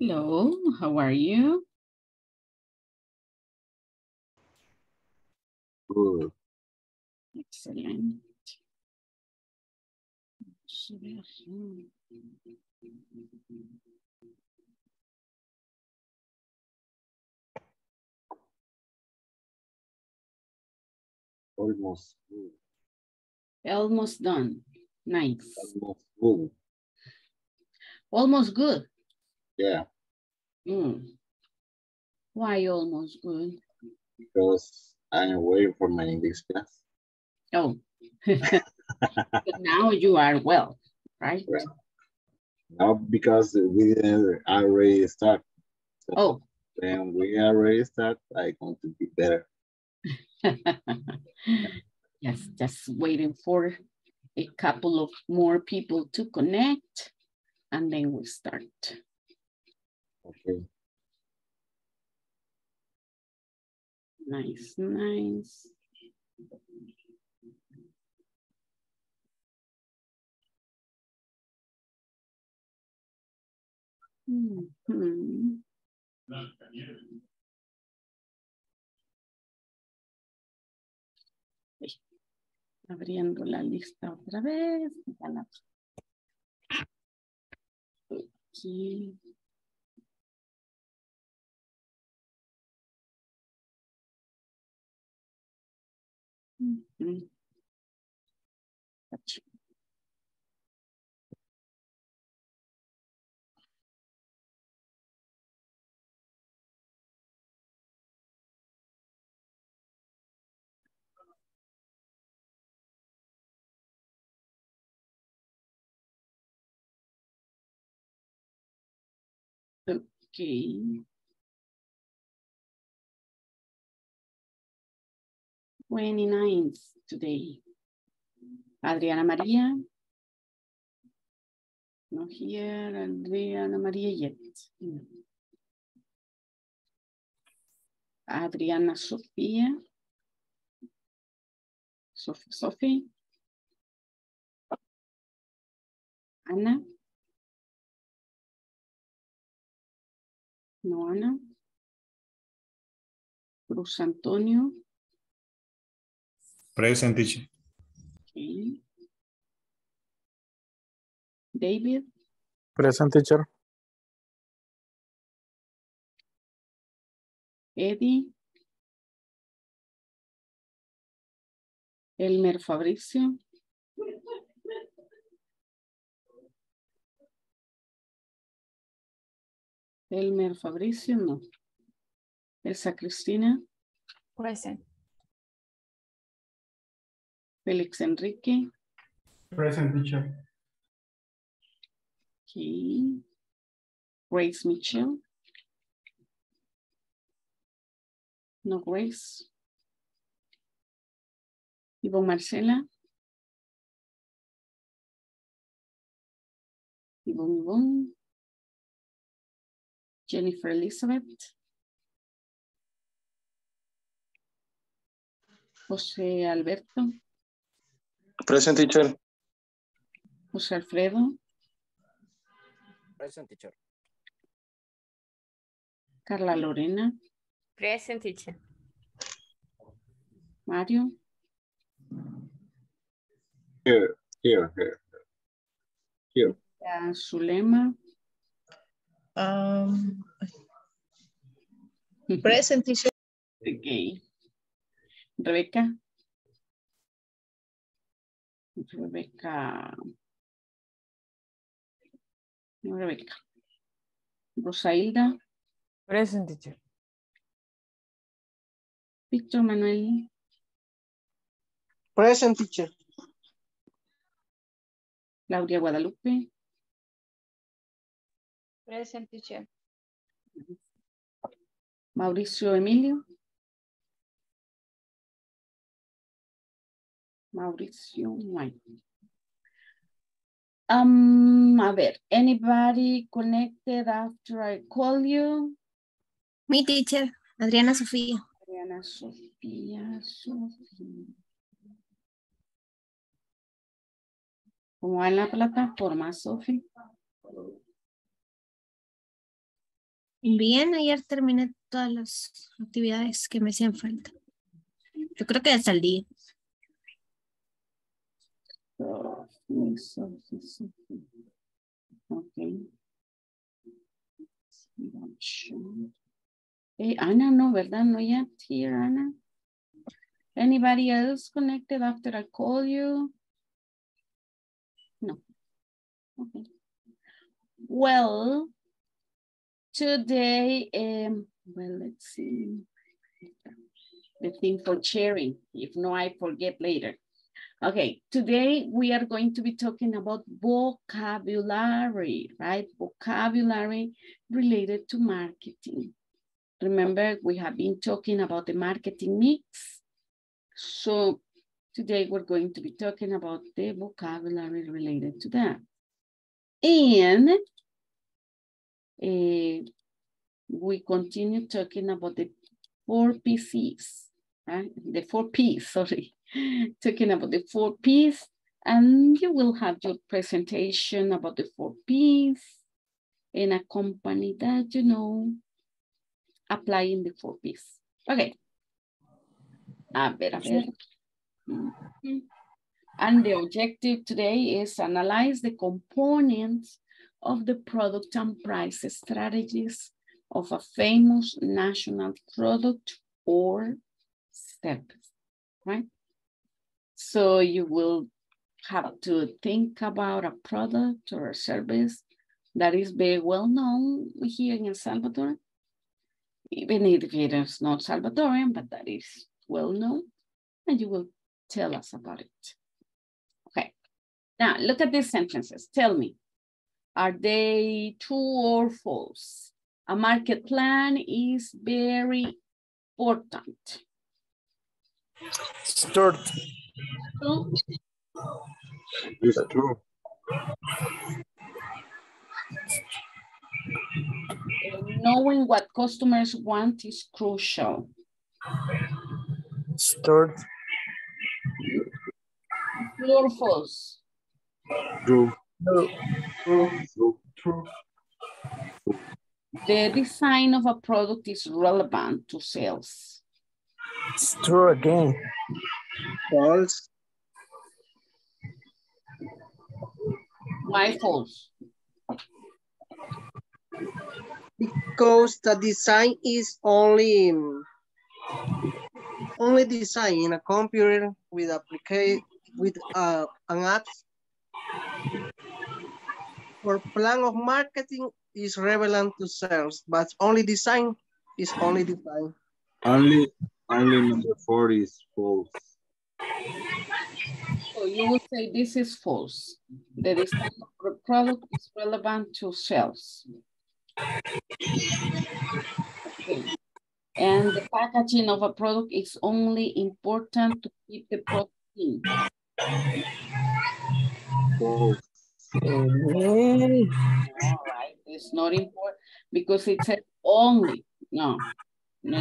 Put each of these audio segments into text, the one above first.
Hello, how are you? Good. Excellent. Almost good. Almost done. Nice. Almost good. Almost good. Yeah, Mm. Why almost good? because I'm waiting for my English class. Oh. but now you are well, right? Right. Now because we didn't already start. So Oh. When we already start, I going to be better. yes, just waiting for a couple of more people to connect and then we start. Okay. Nice, nice. Mhm. Ay, Abriendo la lista otra vez. Aquí. Mm. Ach. Okay. Twenty-ninth today. Adriana María. No here, Adriana María yet. Adriana Sofía. Sophie. Ana. No, Ana. Cruz Antonio. Present teacher. Okay. David. Present teacher. Eddie. Elmer Fabricio. Elmer Fabricio, no. Elsa Cristina. Present. Félix Enrique. Present teacher. Okay. Grace Mitchell. No Grace. Ivonne Marcela. Ivonne Ivonne. Jennifer Elizabeth. José Alberto. Present teacher. José Alfredo. Present teacher. Carla Lorena. Present teacher. Mario. Here, here, here. Here. Zulema. Um, present teacher. Okay. Rebeca. Rebeca. Rebeca. Rosailda. Present teacher. Víctor Manuel. Present teacher. Claudia Guadalupe. Present teacher. Mauricio Emilio. Mauricio White. Um, a ver, anybody connected after I call you? Mi teacher, Adriana Sofía. Adriana Sofía, Sofía. ¿Cómo va en la plataforma, Sofía? Bien, ayer terminé todas las actividades que me hacían falta. Yo creo que hasta el día. Okay. Hey, Ana, no, ¿verdad? No yet here, Ana. Anybody else connected after I call you? No. Okay. Well, today, um, well, let's see. The thing for sharing. If no, I forget later. Okay, today we are going to be talking about vocabulary, right? Vocabulary related to marketing. Remember, we have been talking about the marketing mix. So today we're going to be talking about the vocabulary related to that. And uh, we continue talking about the four PCs, right? The four P's, sorry. Talking about the four P's and you will have your presentation about the four P's in a company that you know applying the four P's. Okay. A ver, a ver. Mm -hmm. And the objective today is analyze the components of the product and price strategies of a famous national product or step, right? So you will have to think about a product or a service that is very well known here in Salvador, even if it is not Salvadorian, but that is well known, and you will tell us about it. Okay, now look at these sentences. Tell me, are they true or false? A market plan is very important. Start. True? It's true. Knowing what customers want is crucial. Start. True or false? True. No. True. True. The design of a product is relevant to sales. It's true again. False. Why false? Because the design is only only design in a computer with application with uh, an app. For plan of marketing is relevant to sales, but only design is only design. Only, only number four is false. So you would say this is false. The design of the product is relevant to sales. Okay. And the packaging of a product is only important to keep the product clean. False. All right, it's not important because it said only. No, no.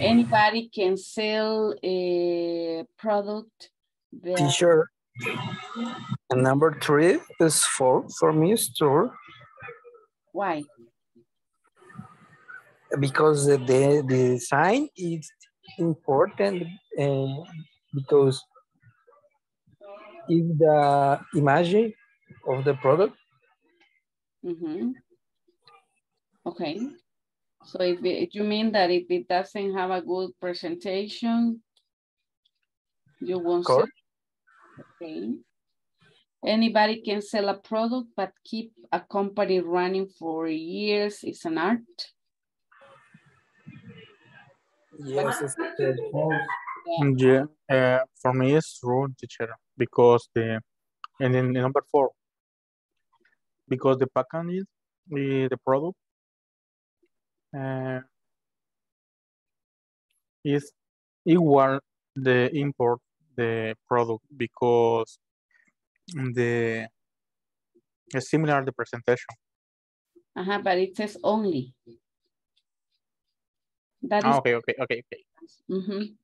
Anybody can sell a product that Teacher. And number three is false for me, is true. why? Because the, the design is important uh, because if the image of the product Mm-hmm. Okay. So if, it, you mean that if it doesn't have a good presentation, you won't sell. Correct. Okay. Anybody can sell a product, but keep a company running for years is an art. yes, it's the false. Yeah, uh, for me it's true, teacher, because the and then number four, because the packaging, the, the product, uh, is equal the import the product because the is similar the presentation. Uh-huh, but it says only. That is Ah, okay, okay, okay, okay. Mhm.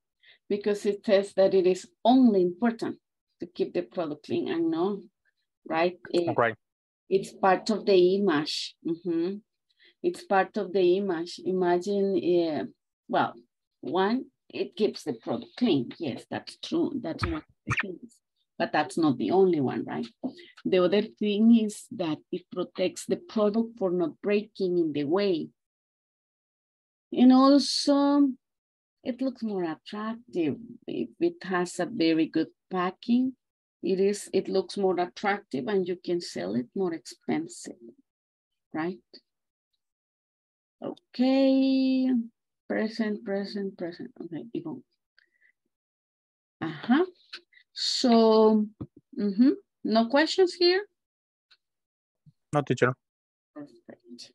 Because it says that it is only important to keep the product clean and no, right? Eh, Right. It's part of the image. Mhm. It's part of the image. Imagine, uh, well, one, it keeps the product clean. Yes, that's true. That's one of the things. But that's not the only one, right? The other thing is that it protects the product for not breaking in the way. And also, it looks more attractive if it has a very good packing. It is, it looks more attractive and you can sell it more expensive, right? Okay, present, present, present. Okay, Ivonne. Uh-huh. So, mhm. no questions here? No, teacher. Perfect.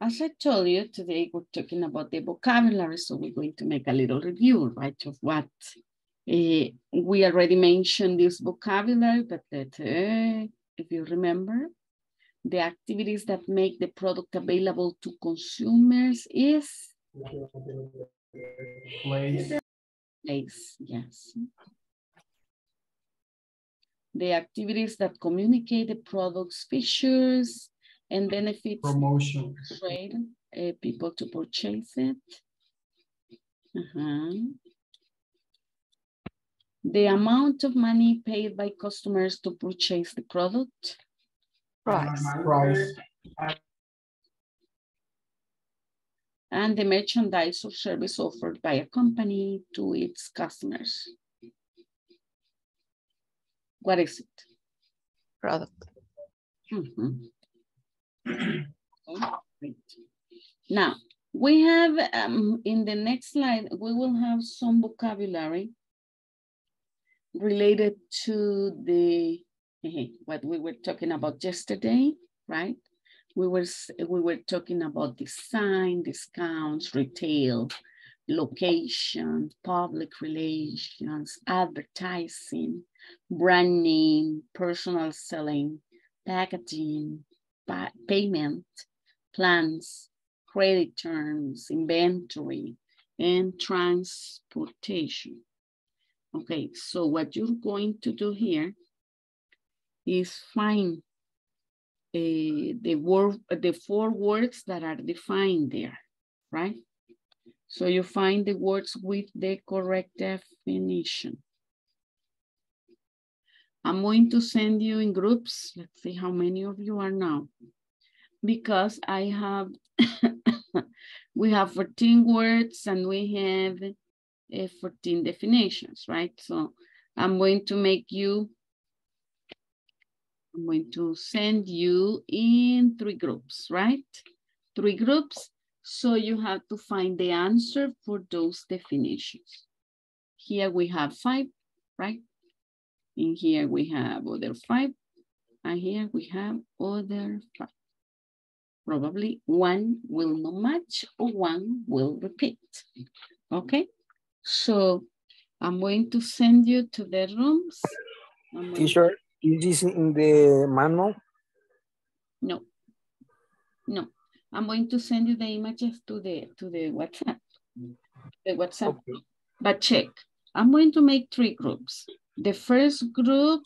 As I told you, today we're talking about the vocabulary, so we're going to make a little review, right, of what eh, we already mentioned this vocabulary, but that, eh, if you remember, the activities that make the product available to consumers is Place. place, yes. The activities that communicate the product's features and benefits Promotion. trade uh, people to purchase it. Uh-huh. The amount of money paid by customers to purchase the product. Price. Price. And the merchandise or service offered by a company to its customers. What is it? Product. Mhm. Okay. Now, we have, um, in the next slide, we will have some vocabulary related to the, what we were talking mm-hmm. about yesterday, right? We were, we were talking about design, discounts, retail, location, public relations, advertising, brand name, personal selling, packaging, pa- payment, plans, credit terms, inventory, and transportation. Okay, so what you're going to do here is find uh, the word, the four words that are defined there, right? So you find the words with the correct definition. I'm going to send you in groups. Let's see how many of you are now. Because I have, we have 14 words and we have uh, 14 definitions, right? So I'm going to make you, I'm going to send you in three groups, right? Three groups. So you have to find the answer for those definitions. Here we have five, right? In here we have other five, and here we have other five. Probably one will not match or one will repeat. Okay, so I'm going to send you to the rooms. Teacher, is this in the manual? No, no. I'm going to send you the images to the to the WhatsApp. The WhatsApp, Okay. but check. I'm going to make three groups. The first group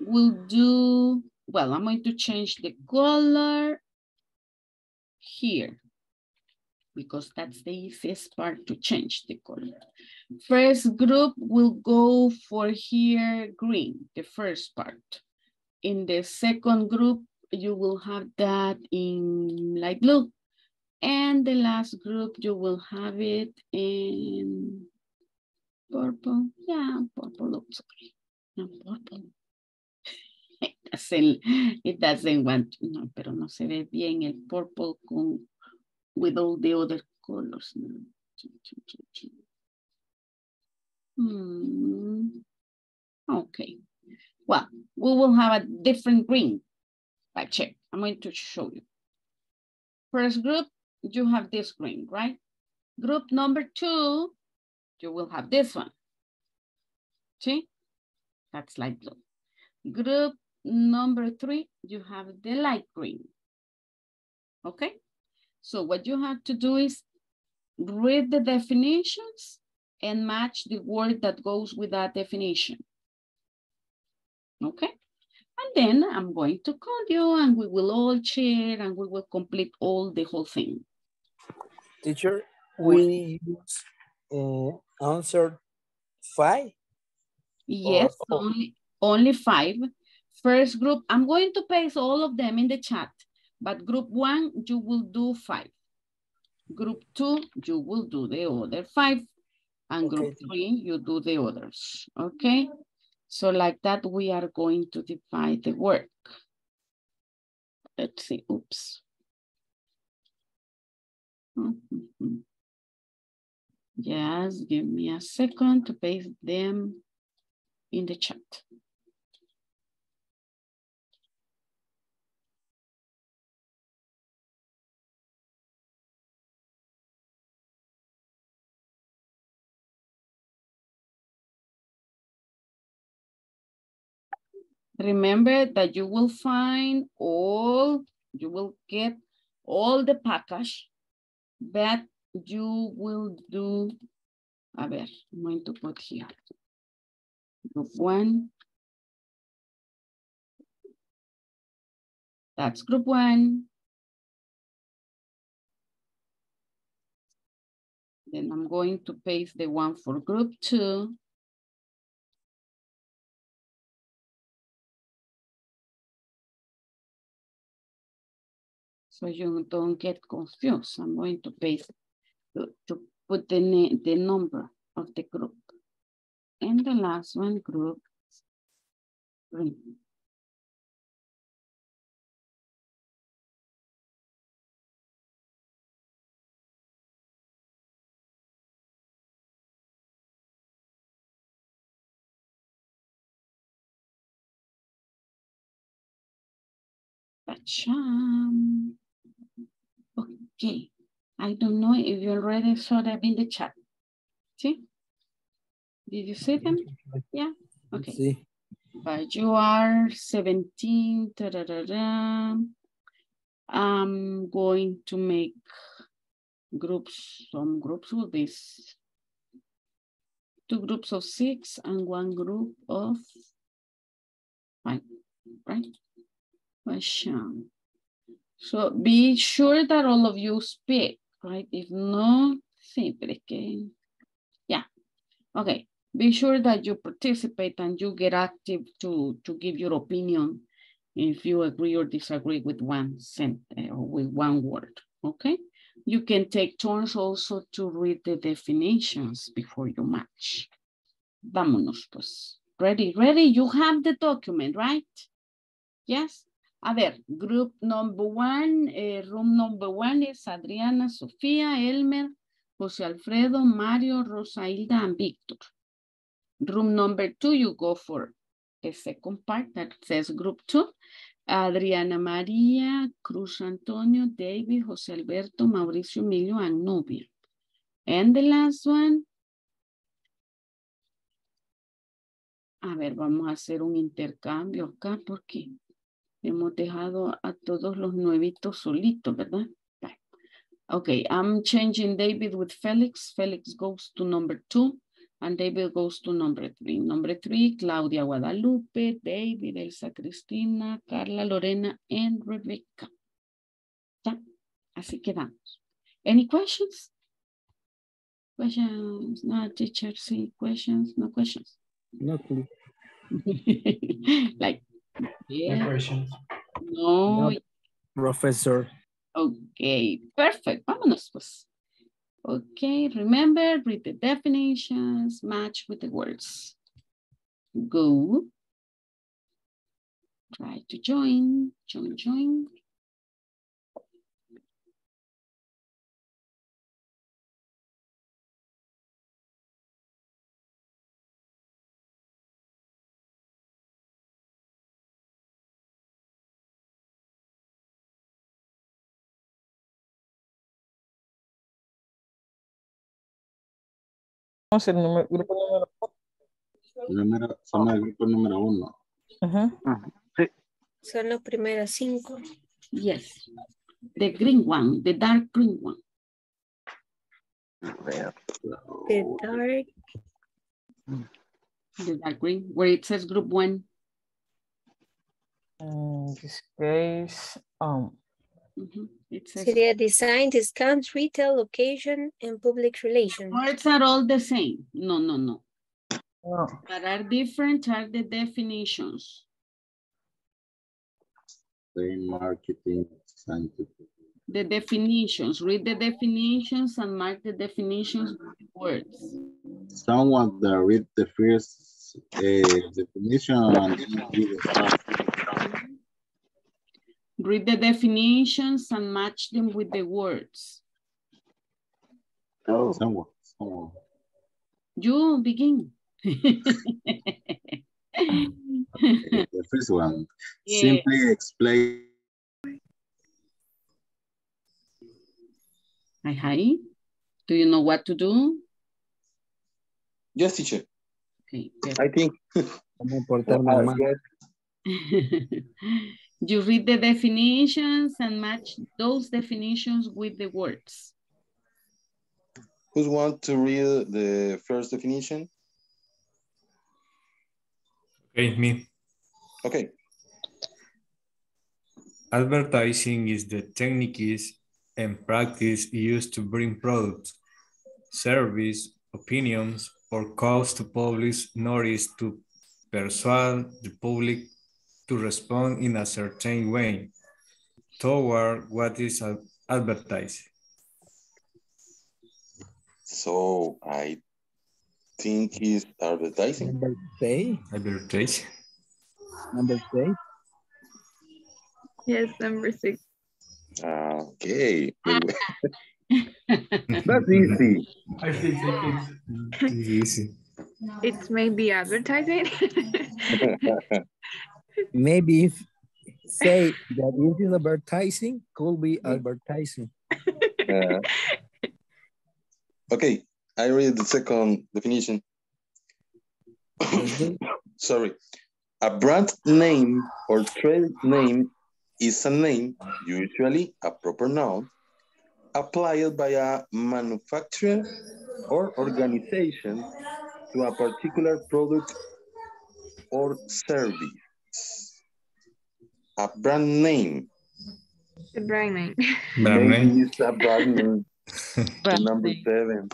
will do, well, I'm going to change the color here because that's the easiest part to change the color. First group will go for here green, the first part. In the second group, you will have that in light blue. And the last group, you will have it in purple. Yeah, purple looks okay. No, purple. It doesn't, it doesn't want, no, pero no se ve bien el purple con, with all the other colors. Hmm. Okay. Well, we will have a different green. But check, I'm going to show you. First group, you have this green, right? Group number two, you will have this one. See? That's light blue. Group number three, you have the light green. Okay? So what you have to do is read the definitions and match the word that goes with that definition. Okay? And then I'm going to call you and we will all share and we will complete all the whole thing. Teacher, we use uh, answer five. Yes, oh. only, only five. First group, I'm going to paste all of them in the chat, but group one, you will do five. Group two, you will do the other five. And group Okay. three, you do the others, okay? So like that, we are going to divide the work. Let's see, oops. Mhm. Yes, give me a second to paste them in the chat. Remember that you will find all, you will get all the package, but you will do, a ver, I'm going to put here. Group one. That's group one. Then I'm going to paste the one for group two. So you don't get confused. I'm going to paste to, to put the, the number of the group. And the last one, group. Pacham. Okay, I don't know if you already saw them in the chat. See? Did you see them? Yeah, okay. See, But you are 17. da, da, da, da. I'm going to make groups, some groups will be two groups of six and one group of five, right? Question. So be sure that all of you speak, right? If not, que, yeah, okay. Be sure that you participate and you get active to, to give your opinion if you agree or disagree with one sentence or with one word, okay? You can take turns also to read the definitions before you match. Vámonos pues. Ready, ready? You have the document, right? Yes? A ver, group number one, eh, room number one is Adriana, Sofía, Elmer, José Alfredo, Mario, Rosa Hilda, and Victor. Room number two, you go for the second part that says group two. Adriana María, Cruz Antonio, David, José Alberto, Mauricio Emilio, and Nubia. And the last one. A ver, vamos a hacer un intercambio acá porque hemos dejado a todos los nuevitos solitos, ¿verdad? Right. Okay, I'm changing David with Felix. Felix goes to number two and David goes to number three. Number three, Claudia Guadalupe, David, Elsa Cristina, Carla Lorena, and Rebecca. Ya, así quedamos. Any questions? Questions? No, teacher, sí, questions, no questions. no clue. like, yeah, questions. no, No. Professor, Okay, perfect. Vámonos pues. Okay, remember, read the definitions, match with the words. Go. Try to join, join, join. El número, grupo número. Número, somos el grupo número uno. Ajá. Son las primeras cinco. Yes. The green one, the dark green one. The dark, The dark green, where it says group one. In this case, um, Mhm. It says Sería design, discounts, retail, location, and public relations. words are all the same. No, no, no. no, What are different are the definitions. Say marketing, scientific. The definitions. Read the definitions and mark the definitions with words. Someone that read the first uh, definition and then read the stuff. Read the definitions and match them with the words. Oh, Someone, someone. You begin. Okay, the first one. Yeah. Simply explain. Hi, hi. Do you know what to do? Yes, teacher. Okay, I think. ¿Cómo portarme mal? yes. you read the definitions and match those definitions with the words. Who's want to read the first definition? Okay, me. Okay. Advertising is the techniques and practice used to bring products, service, opinions, or cause to publish notice to persuade the public to respond in a certain way toward what is ad- advertised. So I think is advertising. Number seis, Advertising. number seis. Yes, number six. Okay. That's easy. Easy. It's maybe advertising. Maybe if say that it is advertising, could be advertising. Uh, okay, I read the second definition. Sorry. A brand name or trade name is a name, usually a proper noun, applied by a manufacturer or organization to a particular product or service. A brand name. the brand name. Brand Maybe name. it's a brand name. Brand Number name. seven.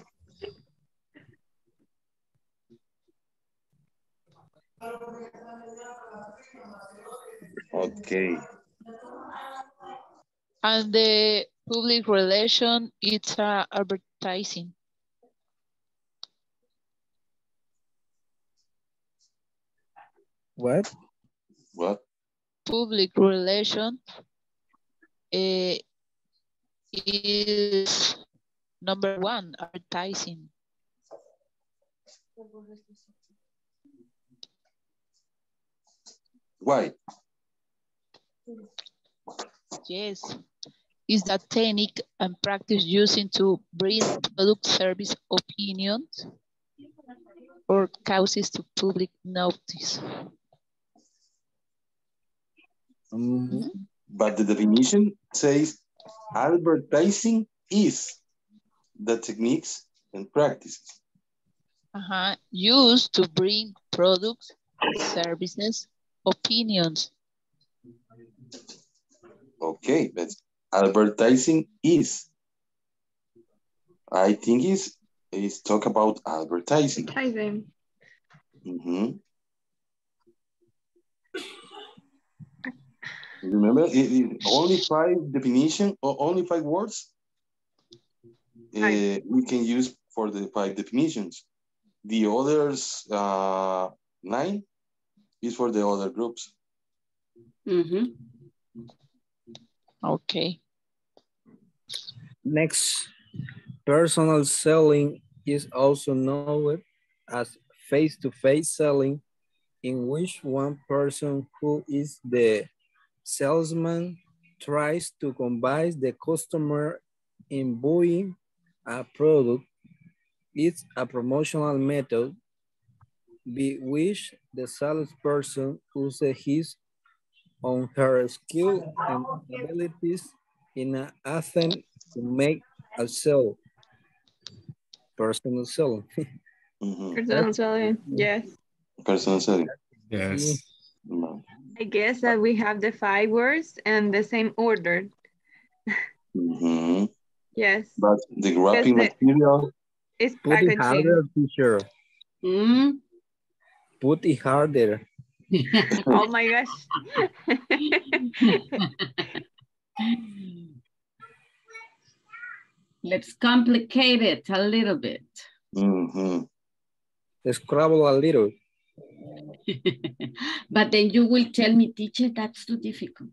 Okay. And the public relation, it's uh, advertising. What? What? Public relation uh, is number one, advertising. Why? Yes, is that technique and practice using to bring product service opinions or causes to public notice. Um, But the definition says advertising is the techniques and practices. Uh-huh. Used to bring products, services, opinions. Okay, but advertising is. I think is is talk about advertising. Advertising. Mhm. Remember, it, it- only five definition or only five words uh, we can use for the five definitions. The others uh, nine is for the other groups. Mhm. Okay. Next, personal selling is also known as face-to-face selling, in which one person who is the salesman tries to convince the customer in buying a product. It's a promotional method by which the salesperson uses his on her skill and abilities in an attempt to make a sale. Personal selling. Mhm. Personal selling. Yes. Personal selling. Yes. No. I guess that we have the five words and the same order. Mhm. Yes. But the wrapping the- material, It's Put it packaging. harder, teacher. Mm. Put it harder. Oh my gosh. Let's complicate it a little bit. mhm. Scrabble a little. But then you will tell me, teacher, that's too difficult.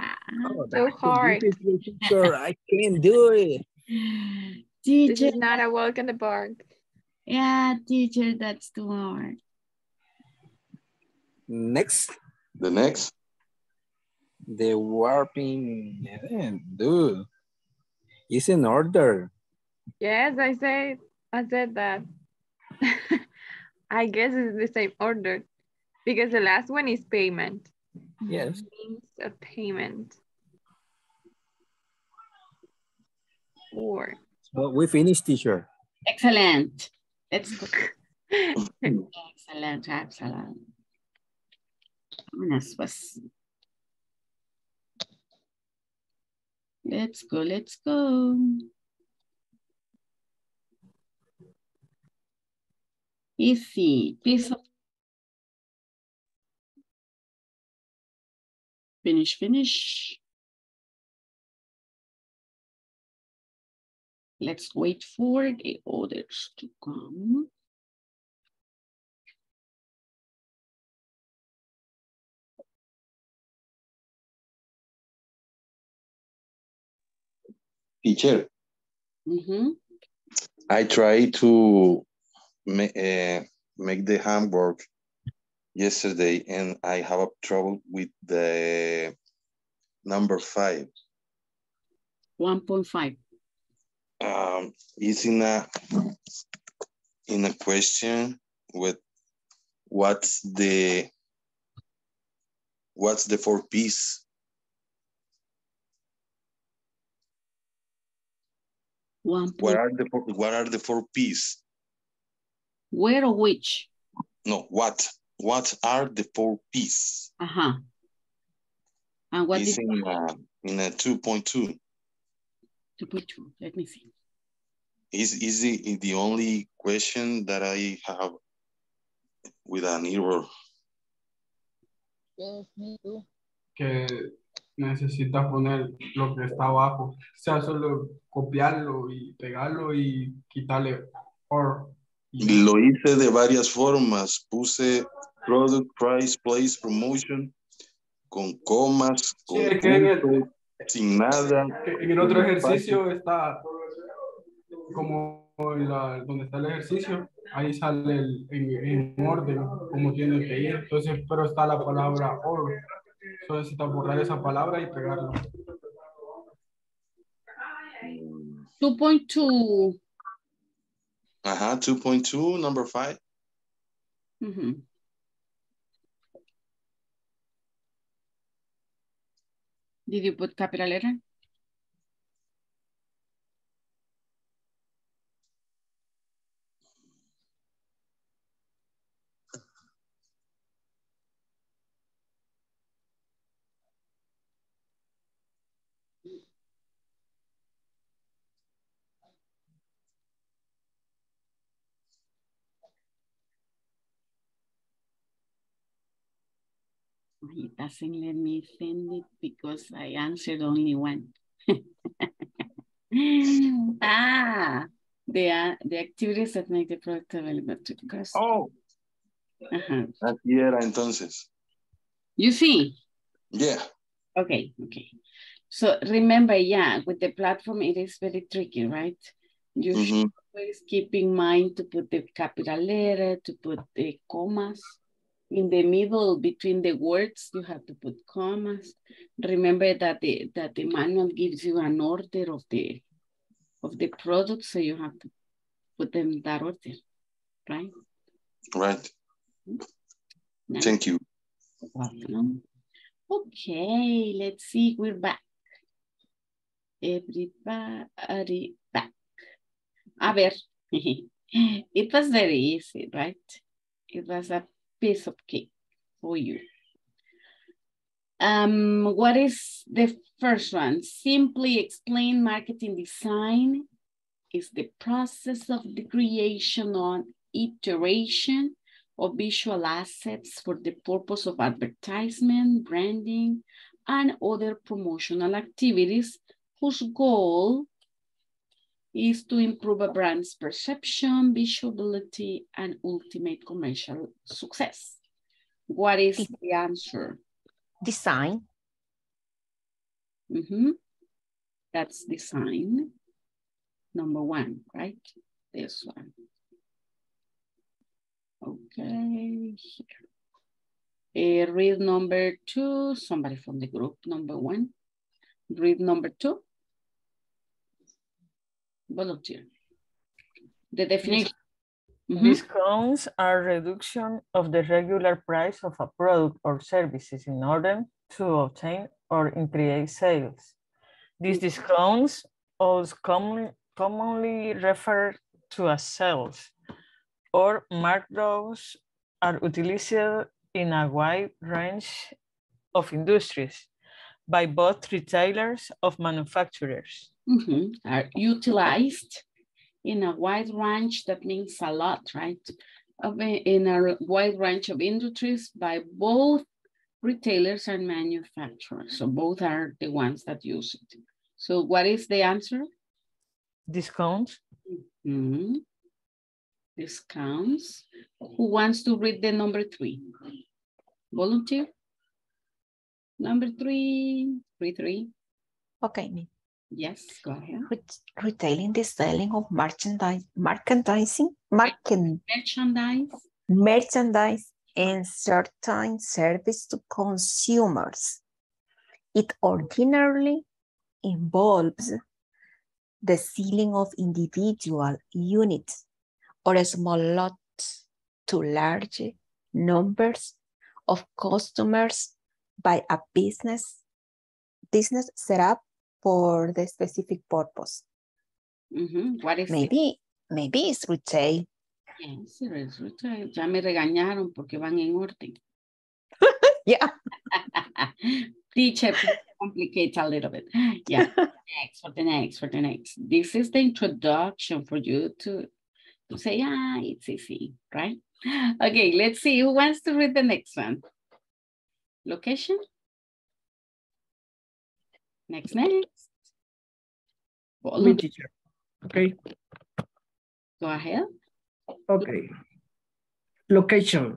Ah, Oh, So too hard. difficult, Teacher, I can't do it. This teacher, is not a walk in the park. yeah, teacher, that's too hard. Next, the next, the warping. Yeah, dude. It's in order. Yes, I said I said that. I guess it's the same order because the last one is payment. Yes. Means a payment. Or Well, we finished, teacher. Excellent. Let's go. excellent, excellent. Vámonos, pues. Let's go, let's go. Easy, piece of finish, finish. Let's wait for the others to come. teacher. Mhm. I try to uh, make the homework yesterday and I have a trouble with the number five. 1.5. Um, it's in a in a question with what's the what's the four P's? One What are the what are the four P's? Where or which? No, what what are the four P's? Uh-huh. And what It's did in a, in a two point two. 2.2? Let me see. Is is the, the only question that I have with an error. Yes, me too. que necesitas poner lo que está abajo. O sea, solo copiarlo y pegarlo y quitarle or. Lo hice de varias formas. Puse product, price, place, promotion, con comas, con es que en el- puntos, sin nada. En el otro ejercicio está como la, donde está el ejercicio, ahí sale el- en, en orden como tiene que ir. Entonces, pero está la palabra or. Solo necesitas borrar esa palabra y pegarla. 2.2. Ajá, 2.2, number five. Mhm. Did you put capital letter? It doesn't let me send it because I answered only one. ah, the, uh, the activities that make the product available to the customer. Oh. Ajá. Así era entonces. You see? Yeah. Okay, okay. So remember, yeah, with the platform, it is very tricky, right? You should Mhm. always keep in mind to put the capital letter, to put the commas. In the middle between the words, you have to put commas. Remember that the that the manual gives you an order of the of the product, so you have to put them in that order, right? Right. Nice. Thank you. Welcome. Okay, let's see, we're back. Everybody back. A ver, it was very easy, right? It was a piece of cake for you. Um, what is the first one? Simply explain marketing design is the process of the creation on iteration of visual assets for the purpose of advertisement, branding, and other promotional activities whose goal is to improve a brand's perception, visibility, and ultimate commercial success. What is the answer? Design. Mm -hmm. That's design. Number one, right? This one. Okay, here. Uh, read number two, somebody from the group, number one. Read number two. Volunteer. The definition. Mm -hmm. Discounts are reduction of the regular price of a product or services in order to obtain or increase sales. These discounts also common, commonly refer to as sales or markdowns are utilized in a wide range of industries by both retailers of manufacturers. Mm -hmm. Are utilized in a wide range, that means a lot, right? Of, in a wide range of industries by both retailers and manufacturers. So both are the ones that use it. So what is the answer? Discounts. Mm -hmm. Discounts. Who wants to read the number three? Volunteer? Number three, three, three. Okay, me. Yes, go ahead. retailing the selling of merchandise, merchandising, market, merchandise, merchandise, and certain service to consumers. It ordinarily involves the selling of individual units or a small lots to large numbers of customers by a business business set up for the specific purpose. Mm -hmm. What is maybe it? maybe it's retail. Yes, it is retail. Ya me regañaron porque van en orden. yeah. Teacher, complicate a little bit. Yeah. next for the next for the next. This is the introduction for you to to say, ah, it's easy, right? Okay, let's see who wants to read the next one. Location. Next, next. Me, teacher. Okay. Go ahead. Okay. Location.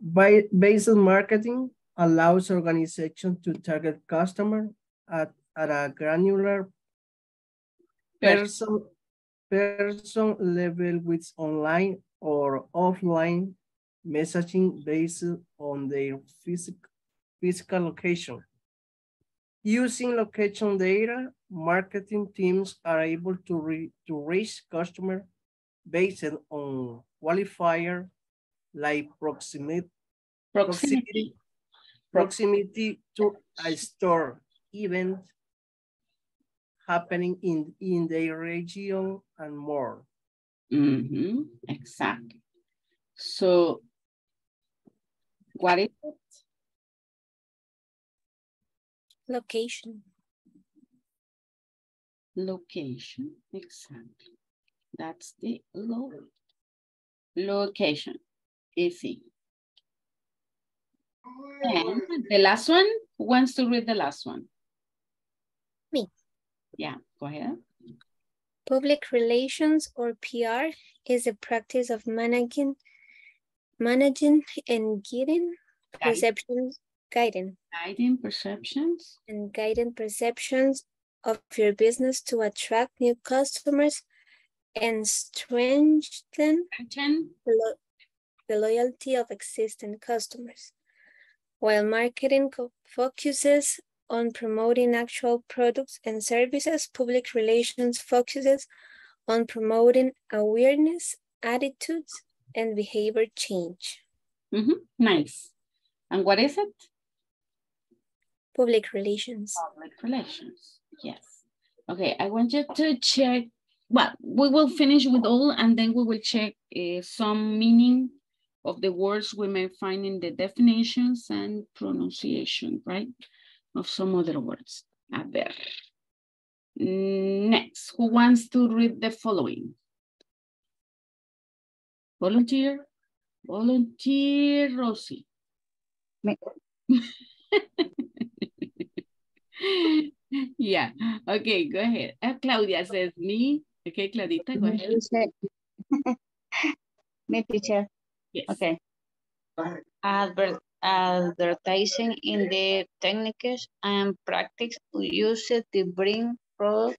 By based marketing allows organization to target customer at, at a granular person, person level with online or offline messaging based on their physical, physical location. Using location data, marketing teams are able to, re, to reach customer based on qualifier like proximity, proximity, proximity to a store event happening in, in their region and more. Mm -hmm. Exactly. So what is? Location. Location, exactly. That's the lo location, easy. And the last one, who wants to read the last one? Me. Yeah, go ahead. Public relations or PR is the practice of managing, managing and getting perceptions, guiding. Guiding perceptions. And guiding perceptions of your business to attract new customers and strengthen the, lo the loyalty of existing customers. While marketing focuses on promoting actual products and services, public relations focuses on promoting awareness, attitudes, and behavior change. Mm -hmm. Nice. And what is it? Public relations. Public relations, yes. Okay, I want you to check, well, we will finish with all and then we will check uh, some meaning of the words we may find in the definitions and pronunciation, right? Of some other words. A ver. Next, who wants to read the following? Volunteer? Volunteer, Rosie. Me. yeah, okay, go ahead. Uh, Claudia says me. Okay, Claudita, go ahead. me, teacher. Yes. Okay. Adver advertising in the techniques and practice used to bring product,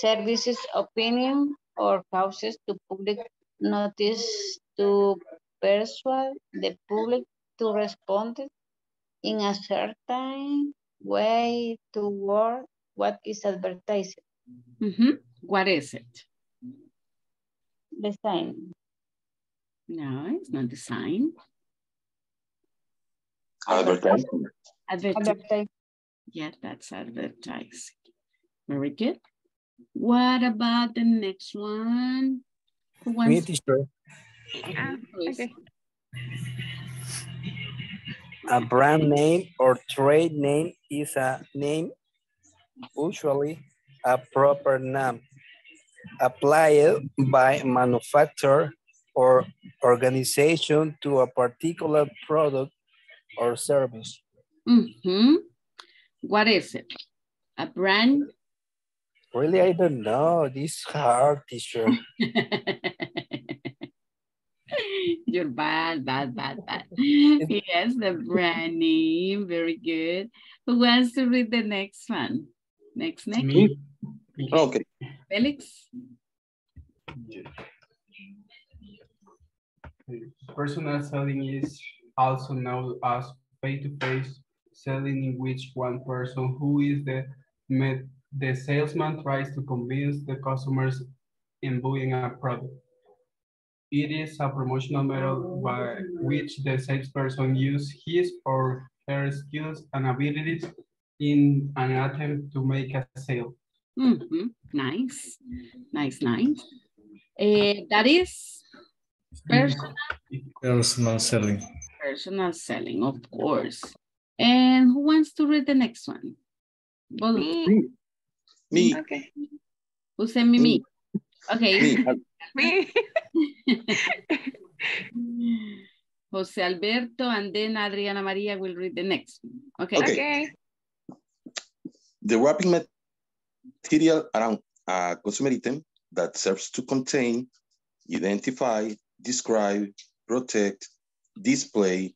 services, opinion, or causes to public notice to persuade the public to respond in a certain way toward what is advertising? Mm -hmm. What is it? Design. No, it's not design. Advertising. Advertising. Yeah, that's advertising. Very good. What about the next one? Who wants Me, teacher. Ah, okay. A brand name or trade name is a name, usually a proper name, applied by manufacturer or organization to a particular product or service. Mm -hmm. What is it? A brand? Really, I don't know. This hard, teacher. You're bad, bad, bad, bad. yes, the brand name. Very good. Who wants to read the next one? Next, next. Me. Okay. Felix? Personal selling is also known as face-to-face selling in which one person who is the met, the salesman tries to convince the customers in buying a product. It is a promotional method by which the salesperson uses his or her skills and abilities in an attempt to make a sale. Mm -hmm. Nice, nice, nice. Uh, that is personal. Personal selling. Personal selling, of course. And who wants to read the next one? Me. Me. Okay. Who sent me me? Okay. Me. Jose Alberto and then Adriana Maria will read the next. Okay. Okay. Okay. The wrapping material around a consumer item that serves to contain, identify, describe, protect, display,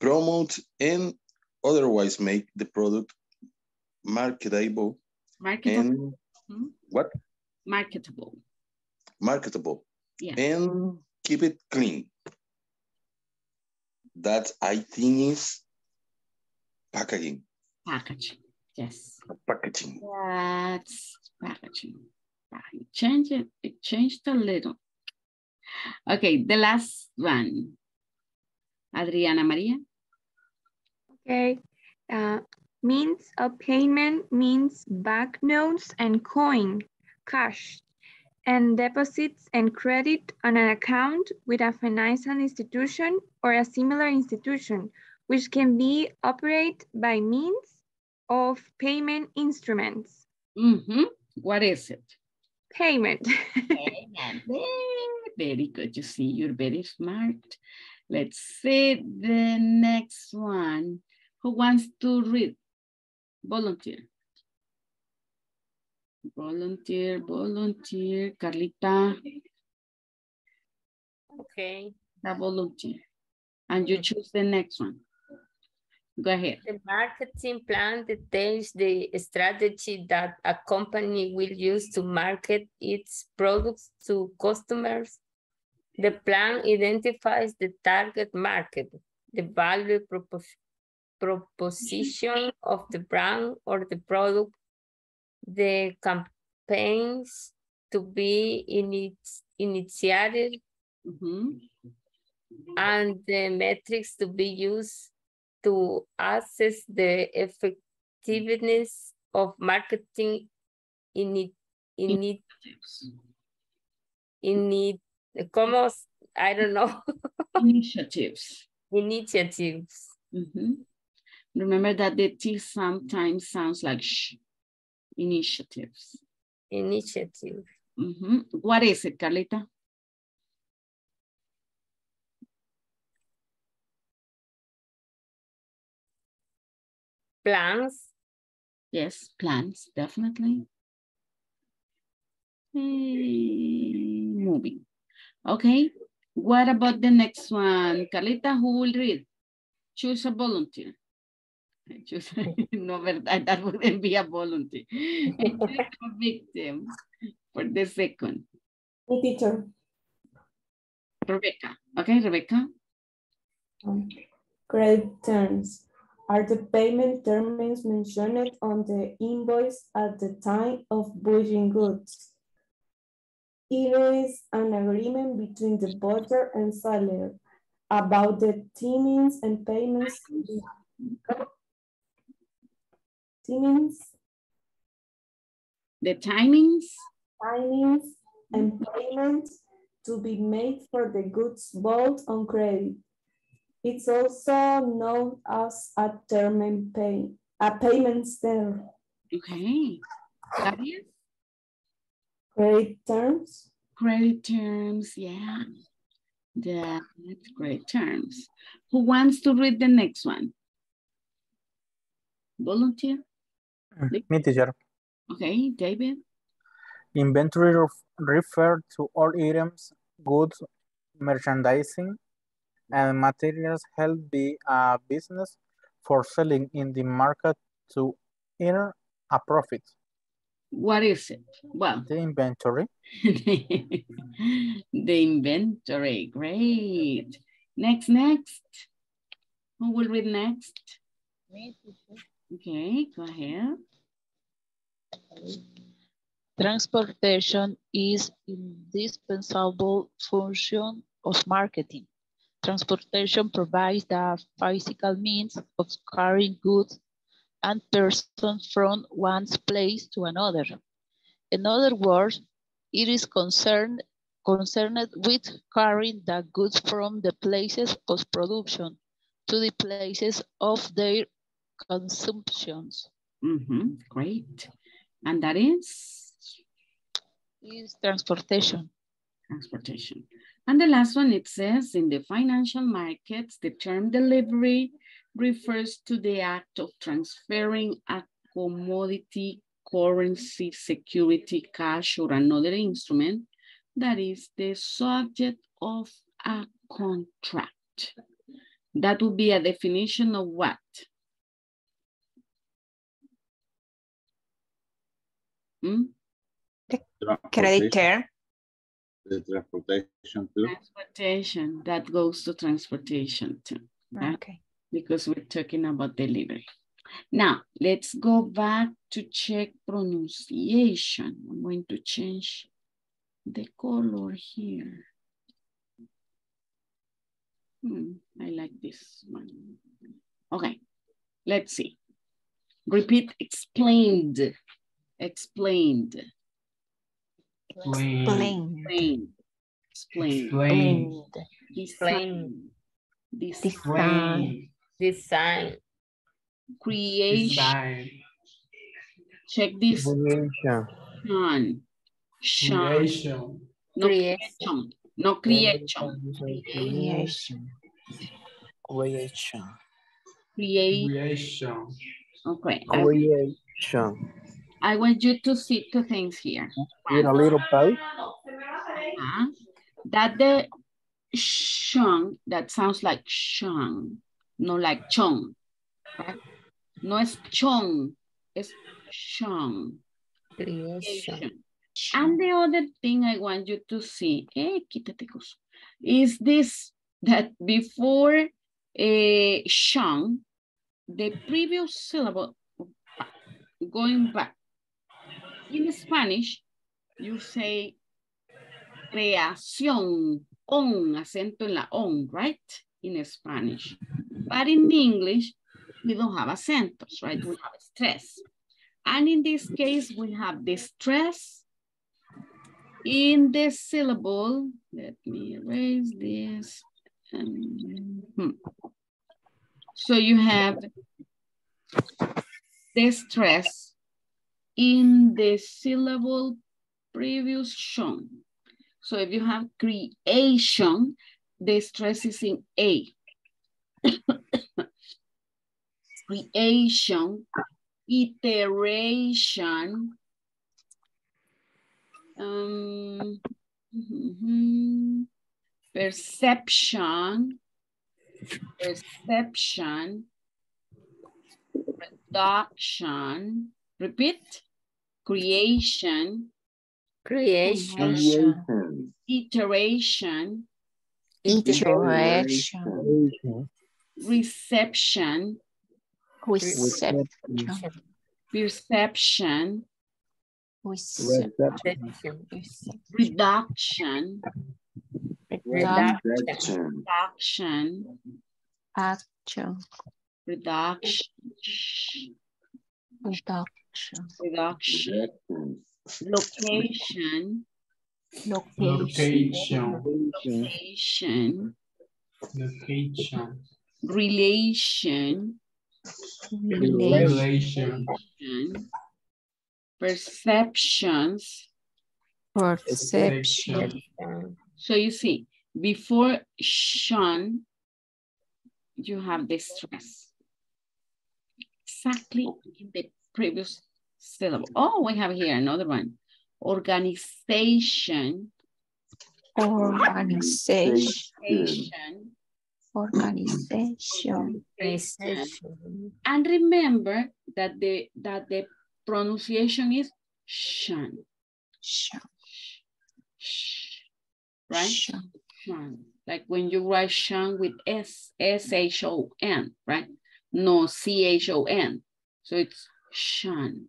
promote, and otherwise make the product marketable. Marketable. And hmm? what? Marketable. Marketable. Yeah. And keep it clean. That I think is packaging. Packaging. Yes. Packaging. That's packaging. Change it. It changed a little. Okay, the last one. Adriana Maria. Okay. Uh, means of payment means banknotes and coin, cash, and deposits and credit on an account with a financial institution or a similar institution, which can be operated by means of payment instruments. Mm -hmm. What is it? Payment. Payment. Very good. You see, you're very smart. Let's see the next one. Who wants to read? Volunteer. Volunteer, volunteer. Carlita. Okay. A volunteer. And you choose the next one. Go ahead. The marketing plan details the strategy that a company will use to market its products to customers. The plan identifies the target market, the value propos proposition of the brand or the product, the campaigns to be in initiated, mm -hmm. and the metrics to be used to assess the effectiveness of marketing in it, in it, in como I don't know. Initiatives. Initiatives. Mm -hmm. Remember that the T sometimes sounds like sh. Initiatives. Initiative. Mm -hmm. What is it, Carlita? Plans. Yes, plans, definitely. Hey, moving. Okay, what about the next one? Carlita, who will read? Choose a volunteer. Choose, no, verdad, that wouldn't be a volunteer. Just a victim for the second. Me, teacher. Rebeca. Okay, Rebeca. Um, credit terms are the payment terms mentioned on the invoice at the time of buying goods. It is an agreement between the buyer and seller about the timings and payments. Timings. The timings. Timings and payment to be made for the goods bought on credit. It's also known as a term and pay, a payment term. Okay. That is? Credit terms. Credit terms, yeah. That's great terms. Who wants to read the next one? Volunteer? Me, teacher. Okay, David. Inventory refer to all items, goods, merchandising, and materials held by a business for selling in the market to earn a profit. What is it? Well, the inventory. the inventory, great. Next, next. Who will read next? Me. Okay, go ahead. Transportation is indispensable function of marketing. Transportation provides the physical means of carrying goods and persons from one place to another. In other words, it is concerned, concerned with carrying the goods from the places of production to the places of their consumptions. Mm -hmm. Great. And that is? Is transportation. Transportation. And the last one, it says in the financial markets, the term delivery refers to the act of transferring a commodity, currency, security, cash, or another instrument that is the subject of a contract. That would be a definition of what? Hmm? The credit term. The transportation too. Transportation, that goes to transportation too. Right? Okay. Because we're talking about delivery. Now, let's go back to check pronunciation. I'm going to change the color here. Hmm, I like this one. Okay, let's see. Repeat explained. Explained. Explain. Explain. Explain. Explain. Design. Design. Design. Creation. Design. Check this. Creation. Sean. Sean. Creation. No Creation. creation. No creation. Creation. Creation. Create. Creation. Okay. Creation. I want you to see two things here. With a little pie. Uh, that the shang, that sounds like shang, no like chong. Right? No es chong, es shang. Creation. And the other thing I want you to see, eh, quítate coso, is this, that before a shang, the previous syllable, going back, in Spanish, you say creación, on, acento en la on, right? In Spanish. But in English, we don't have acentos, right? We have stress. And in this case, we have the stress In the syllable, let me erase this. Um, hmm. So you have the stress in the syllable previous shown. So if you have creation, the stress is in A. creation, iteration, um, mm-hmm, perception, perception, reduction, repeat, creation, creation, iteration, Iteration. reception, Reception. perception, Reception. reduction, Reduction. reduction, Action. reduction, Reduction. Reduction, location, Location. location, Location. relation, Relation. perceptions. Perception. So you see, before shun, you have the stress. Exactly in the previous syllable. Oh, we have here another one. Organization. Organization. Organization. Organization. And remember that the that the pronunciation is shun. Shun. Right? Shun. Like when you write shun with S S H O N, right? No C H O N. So it's shun.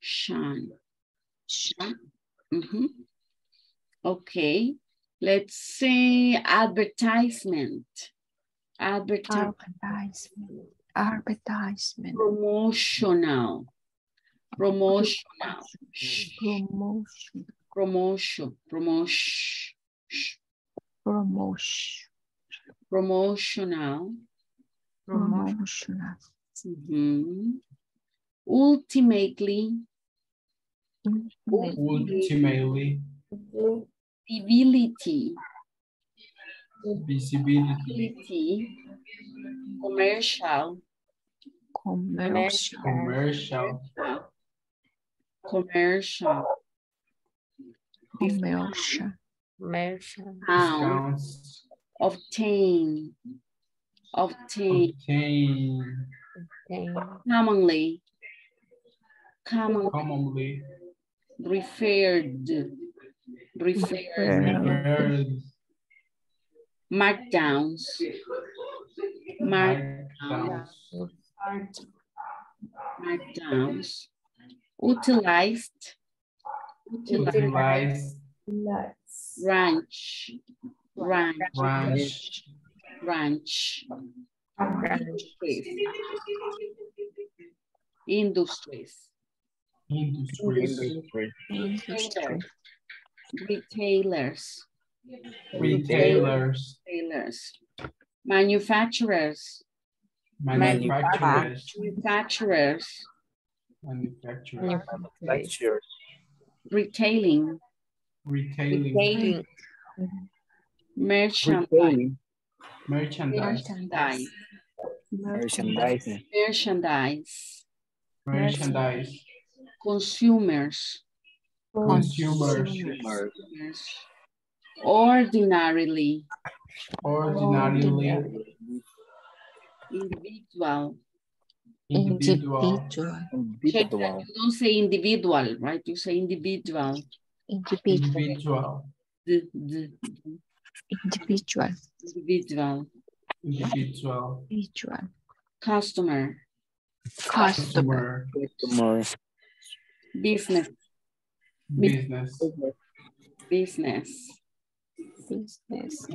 Shun. Shun. Mhm. Okay. Let's say advertisement. Advertisement. Advertisement. Advertisement. Promotional. Promotional. Promotion. Promotion. Promotion. Promotion. Promotional. Promotional. Mhm. Ultimately. Ultimately. Visibility. Visibility. Commercial. Commercial. Commercial. Commercial. Commercial. Commercial. Found. Obtain. Obtain. Obtain. Commonly. Common. Commonly. Referred. Referred. Referred. Markdowns. Markdowns. Markdowns. Utilized. Utilized. Ranch. Ranch. Ranch. Ranch. Industries. Industries. Retailers. Retailers. Retailers. Retailers. Manufacturers. Manufacturers. Manufacturers. Manufacturers. Retailing. Retailing. Retailing. Merchandise. Merchandise. Merchandise. Merchandising. Merchandise. Merchandise. Consumers. Consumers. Consumers. Ordinarily. Ordinarily. Individual. Individual. Check that you don't say individual, right? You say individual. Individual. The, the, Individual. individual. Individual. Individual. Customer. Customer. Customer. Business. Business. Business. Business.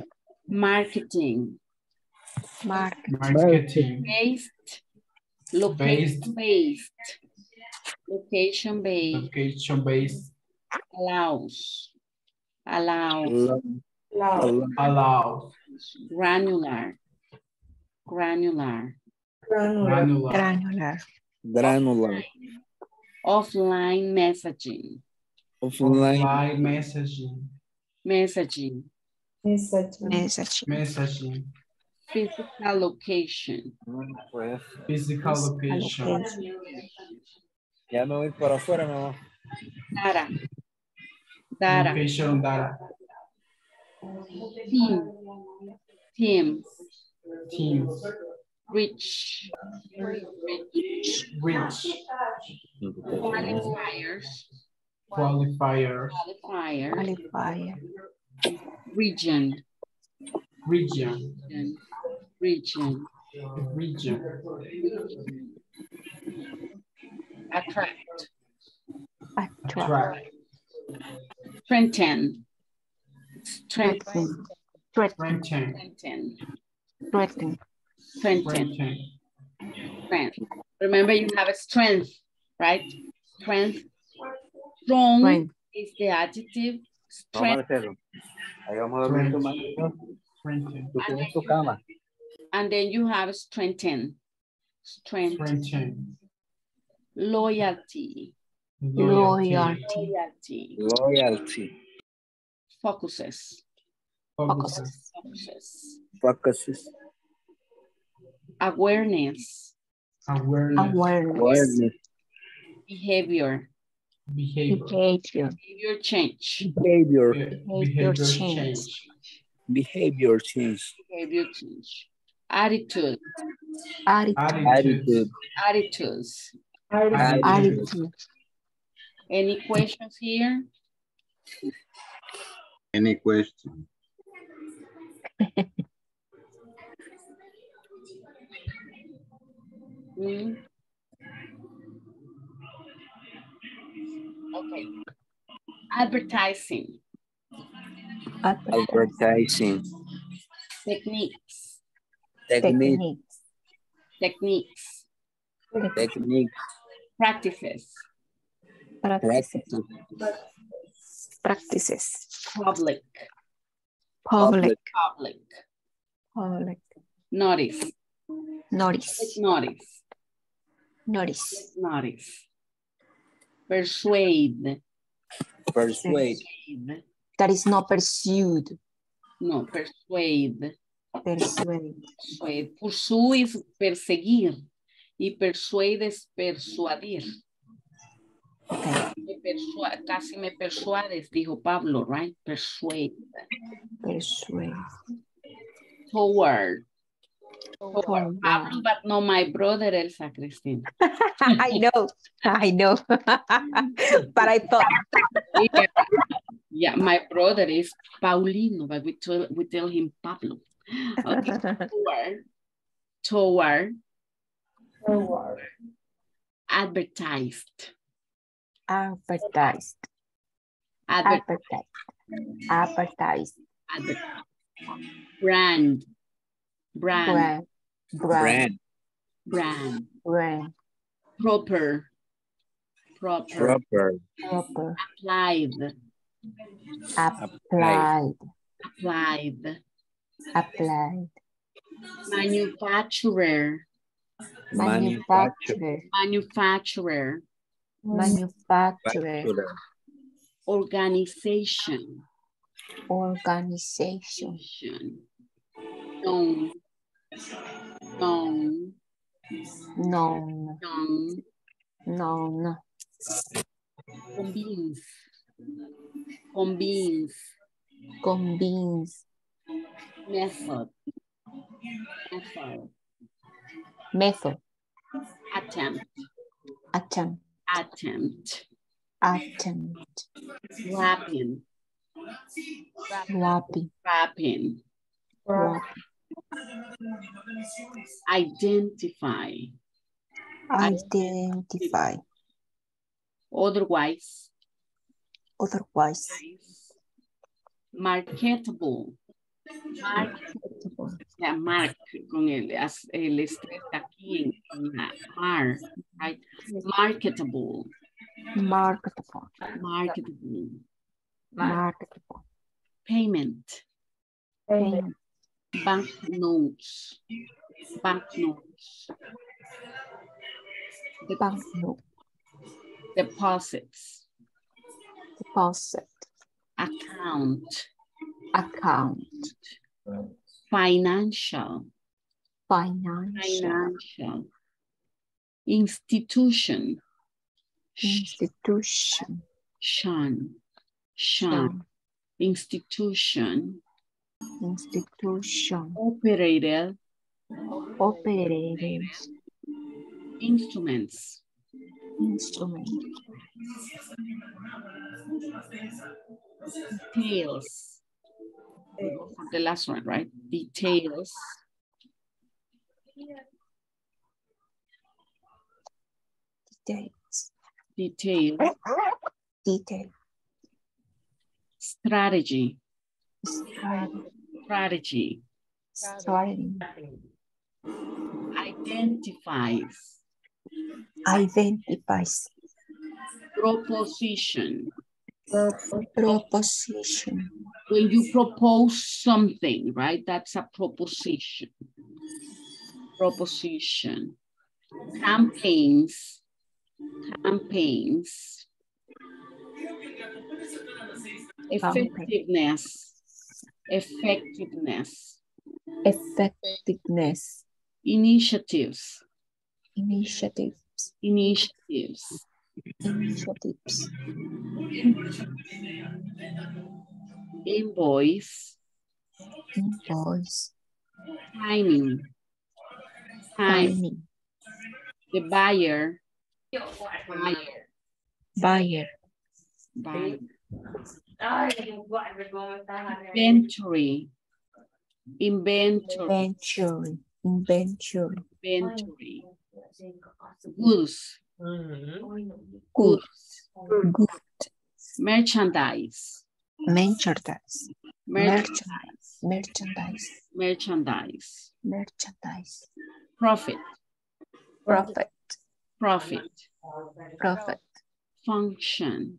Marketing. Market. Marketing. Based. Location based. Location based. Location based. Allows. Allows. Allow. Allow. Granular. Granular. Granular. Granular. Granular. Offline messaging. Offline. Offline messaging. Messaging. Messaging. Messaging. Physical location. Physical location. Ya me voy por afuera, mamá. Data. Data. Location data. Team. Teams. Teams. Rich. Rich. Rich. Qualifiers. Qualifiers. Qualifier. Qualifier. Region. Region. Region. Region. Attract. Attract. Strengthen. Strengthen. Strengthen. Strengthen. Threaten. Strengthen. Strengthen. Strength. Remember you have a strength, right? Strength. Strong Strength. is the adjective. No, Strength. Marcelo. Ahí vamos a dormir tu manito. Strengthen. Tú tienes tu cama. And then you have strengthen. Strength. Strengthen. Loyalty. Loyalty. Loyalty. Loyalty. Focuses. Focuses. Focuses. Focuses. Awareness. Awareness. Awareness. Awareness. Behavior. Behavior. Behavior. Behavior change. Behavior. Behavior change. change. Behavior change. Behavior change. Attitude. Attitude. Attitude. Attitude. Attitudes. Attitude. Attitude. Any questions here? Any question? Mm. Okay. Advertising. Advertising. Techniques. Technique. Techniques. Techniques. Technique. Practices. Practices. Practice. Practices. Public. Public. Public. Public. Notice. Notice. Notice. Notice. Notice. Persuade. Persuade. That is not pursued. No, persuade. Persuade. Persuade. Pursue es perseguir y persuade es persuadir. Me persua- casi me persuades, dijo Pablo, right? Persuade. Persuade. Toward. Oh, toward. Pablo, but no my brother, Elsa Cristina. I know. I know. but I thought. yeah. Yeah, my brother is Paulino, but we tell, we tell him Pablo. Okay, toward. Toward. Toward. Advertised. Advertised. Advertised. Advertised. Advertised. Brand. Brand. Brand. Brand. Brand. Brand. Proper. Proper. Proper. Proper. Applied. Applied. Applied. Applied. Manufacturer. Manufacturer. Manufacturer. Manufacturer. Organization. Organization. Known. Known. Known. Known. Known. Convince. Convince. Convince. Method. Method. Method. Attempt. Attempt. Attempt. Attempt. Wrapping. Wrapping. Wrapping. Wrapping. Identify. Identify. Otherwise. Otherwise. Marketable. Marketable. La mark con el, as- el estrés aquí en la mar, right? Marketable. Marketable. Marketable. Marketable. Payment. Payment. Bank notes. Bank notes. Bank note. Deposits. Deposit. Account. Account. Financial. Financial. Financial. Institution. Institution. Sean. Sean. Institution. Institution. Operator. Operators. Instruments. Instrument. Details. The last one, right? Details. Details. Details. Detail. Strategy. Strategy. Strategy. Strategy. Identifies. Identifies. Proposition. Proposition. When you propose something, right? That's a proposition. Proposition. Campaigns. Campaigns. Effectiveness. Effectiveness. Effectiveness. Initiatives. Initiatives. Initiatives. Initiatives. Invoice. Invoice. Timing. Time. Timing. The buyer. Buyer. Buyer. Buyer. Ay, guarda cómo estás Inventory. Inventory. Inventory. Inventory. Inventory. Goods. Mm-hmm. Good. Goods. Good. Merchandise. Merchandise. Merchandise. Merchandise. Merchandise. Merchandise. Profit. Profit. Profit. Profit. Function.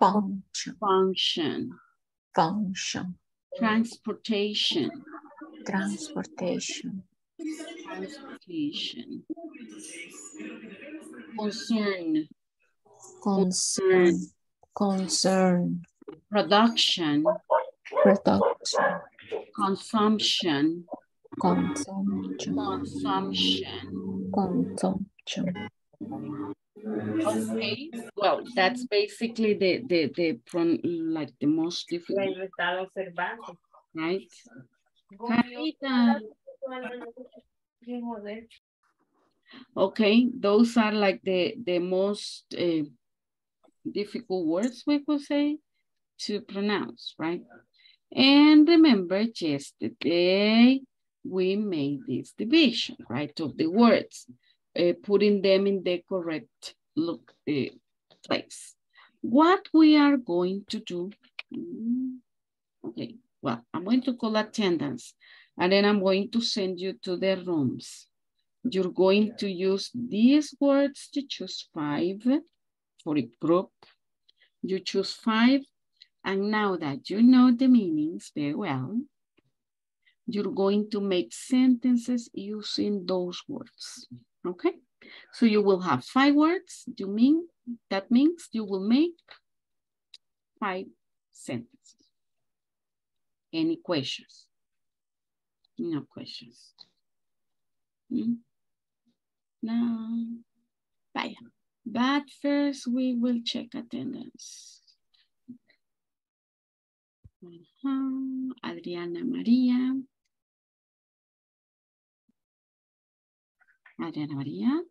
Function. Function. Function. Transportation. Transportation. Transportation. Concern. Concern. Concern. Production. Production. Consumption. Consumption. Consumption. Consumption. Well, that's basically the the the pron like the most difficult, right? Carita. Okay, those are like the the most uh, difficult words we could say to pronounce, right? And remember, yesterday we made this division, right, of the words, uh, putting them in the correct look uh, place. What we are going to do, mm, okay, well, I'm going to call attendance, and then I'm going to send you to the rooms. You're going to use these words to choose five for a group. You choose five, and now that you know the meanings very well, you're going to make sentences using those words, okay? So you will have five words, you mean, that means you will make five sentences. Any questions? No questions. Hmm? No. Vaya. But first we will check attendance. Ajá. Adriana María. Adriana María.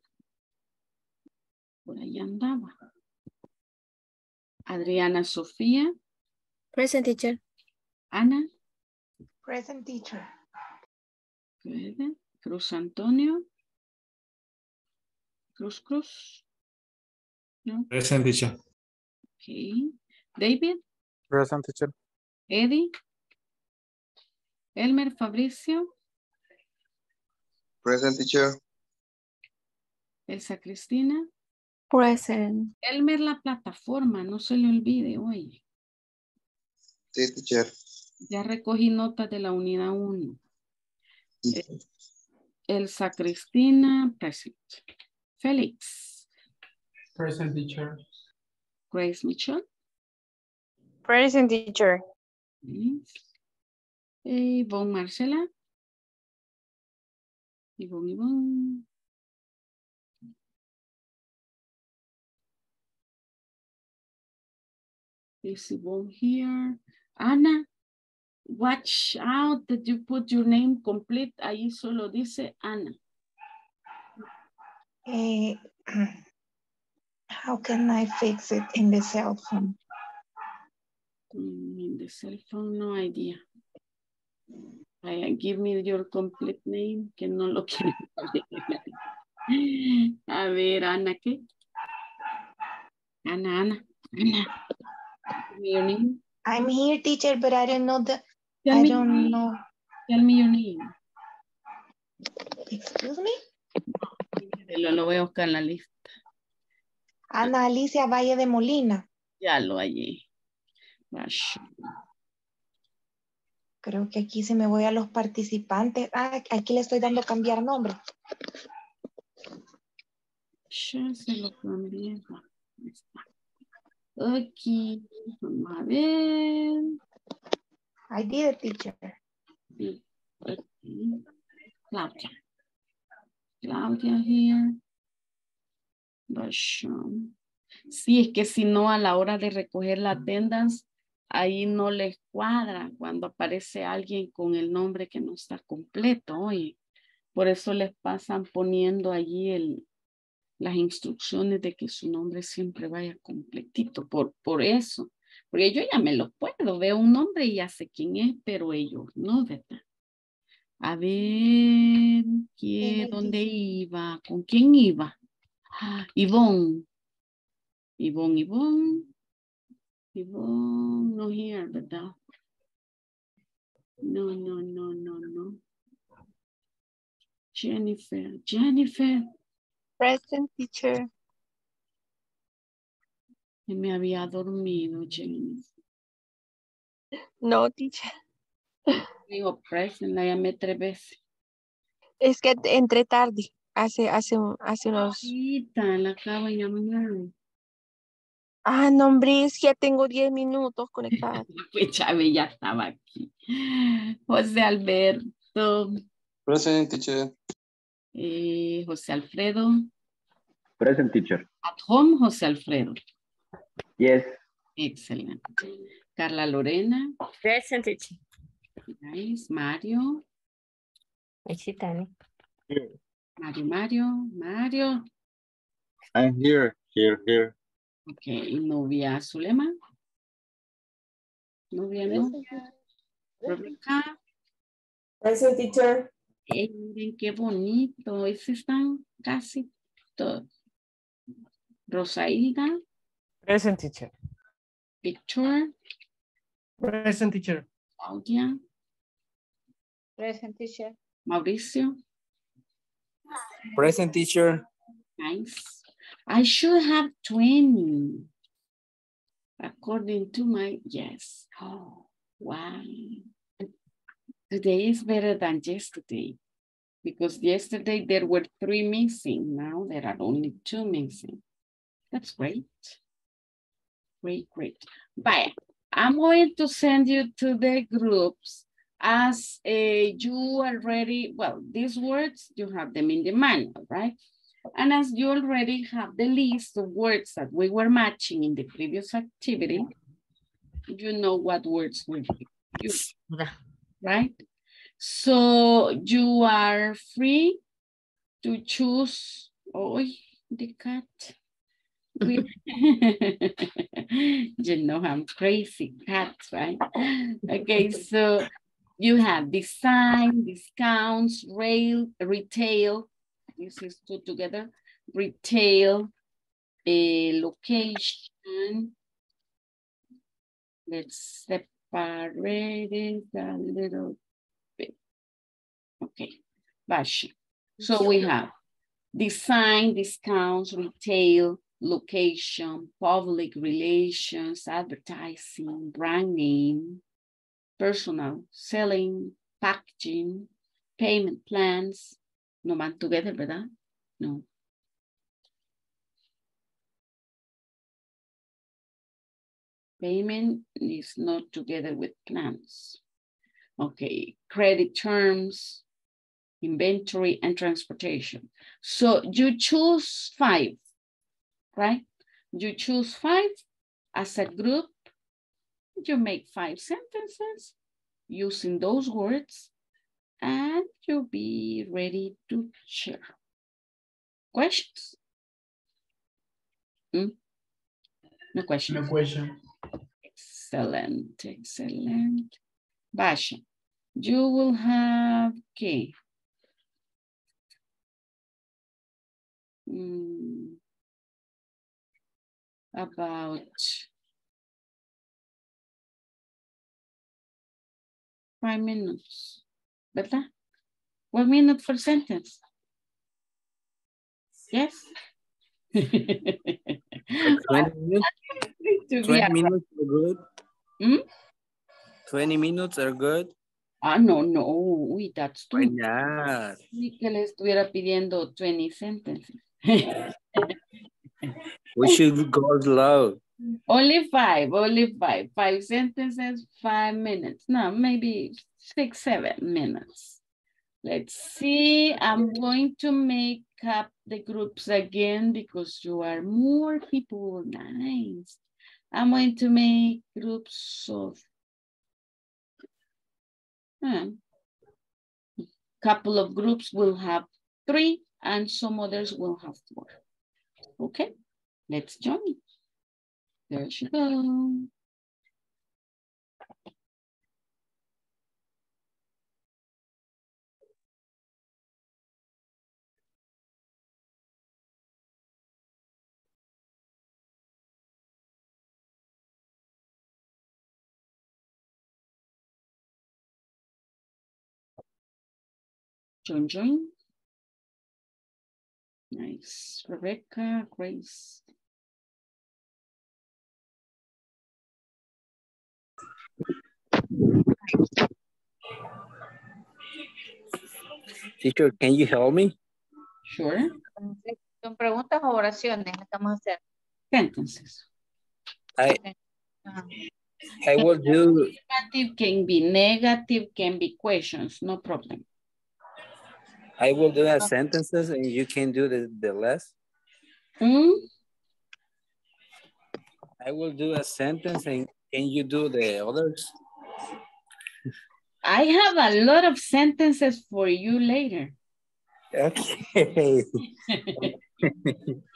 Por ahí andaba. Adriana Sofía. Present teacher. Ana. Present teacher. Good. Cruz Antonio. Cruz Cruz. No. Present teacher. Okay. David. Present teacher. Eddie. Elmer Fabricio. Present teacher. Elsa Cristina. Present. Elmer la plataforma, no se le olvide hoy. Sí, teacher. Ya recogí notas de la unidad 1. Elsa Cristina, present. Félix. Present teacher. Grace Mitchell. Present teacher. Yvonne Marcela. Yvonne Yvonne. Is Ivonne here? Ana, watch out that you put your name complete. Ahí solo dice Ana. Eh, how can I fix it in the cell phone? Mm, in the cell phone, no idea. I, give me your complete name, que no lo quiero. A ver, Ana, ¿qué? Ana, Ana, Ana. Your name? I'm here, teacher, but I don't know the, Tell I me don't know. Tell me your name. Excuse me? Lo, lo voy a buscar en la lista. Ana Alicia Valle de Molina. Ya lo hallé. Gosh. Creo que aquí se me voy a los participantes. Ah, aquí le estoy dando cambiar nombre. Ya se lo cambié. Está. Aquí, vamos a ver. I did it, teacher. Sí. Claudia. Claudia here. Basham. Sí, es que si no a la hora de recoger la attendance, ahí no les cuadra cuando aparece alguien con el nombre que no está completo y por eso les pasan poniendo allí el, las instrucciones de que su nombre siempre vaya completito, por, por eso. Porque yo ya me lo puedo, veo un nombre y ya sé quién es, pero ellos no, ¿verdad? A ver, ¿quién, ¿dónde iba? ¿Con quién iba? Ah, Ivonne. Ivonne, Ivonne. Ivonne, no here, ¿verdad? No, no, no, no, no. Jennifer, Jennifer. Present teacher. Me había dormido, Jennifer. No, teacher. Digo, present, la llamé tres veces. Es que entré tarde. Hace, hace, hace unos. Ahorita, la acabo de llamar. Ah, no, hombre, es que ya tengo 10 minutos conectada. Pues Chávez ya estaba aquí. José Alberto. Present teacher. Eh, José Alfredo. Present teacher. At home, José Alfredo. Yes. Excelente. Carla Lorena. Present teacher. Nice. Mario. Mario, Mario, Mario. I'm here, here, here. Ok, y novia Zulema. Novia no. Rebeca. Present teacher. Eh, miren qué bonito. Esos están casi todos. Rosailda. Present teacher. Victor. Present teacher. Claudia. Present teacher. Mauricio. Present teacher. Nice. I should have 20. According to my, yes. Oh, wow. Today is better than yesterday. Because yesterday there were three missing. Now there are only two missing. That's great. Great, great. Bye. I'm going to send you to the groups as uh, you already, well, these words, you have them in the manual, right? And as you already have the list of words that we were matching in the previous activity, you know what words we use, right? So you are free to choose, oh, the cat. You know I'm crazy cats, right? Okay, so you have design, discounts, rail, retail, this is two together, retail, a location. Let's it a little bit. Okay, fashion. So we have design, discounts, retail, location, public relations, advertising, brand name, personal, selling, packaging, payment plans. No van together, ¿verdad? No. Payment is not together with plans. Okay, credit terms, inventory, and transportation. So you choose five, right? You choose five as a group. You make five sentences using those words and you'll be ready to share. Questions? Hmm? No question. No question. Excellent, excellent. Basha, you will have, okay. Mm, about five minutes, ¿verdad? One minute for sentence. Yes? 20 minutes, 20 minutes are good. Hmm? 20 minutes are good. Ah, no, no, uy, that's too Why not? Ni que le estuviera pidiendo 20 sentences. We should go slow. only five, only five. Five sentences, five minutes. No, maybe six, seven minutes. Let's see, I'm going to make up the groups again because you are more people, nice. I'm going to make groups of hmm, couple of groups will have three and some others will have four. Okay, let's join. There you go. Join, join. Nice. Rebeca, Grace. Teacher, can you help me? Sure. Son preguntas o oraciones que vamos a hacer. Sentences. I, I will do, Negative can be negative, can be questions, no problem. I will do the sentences and you can do the, the less. Hmm? I will do a sentence and can you do the others? I have a lot of sentences for you later. Okay.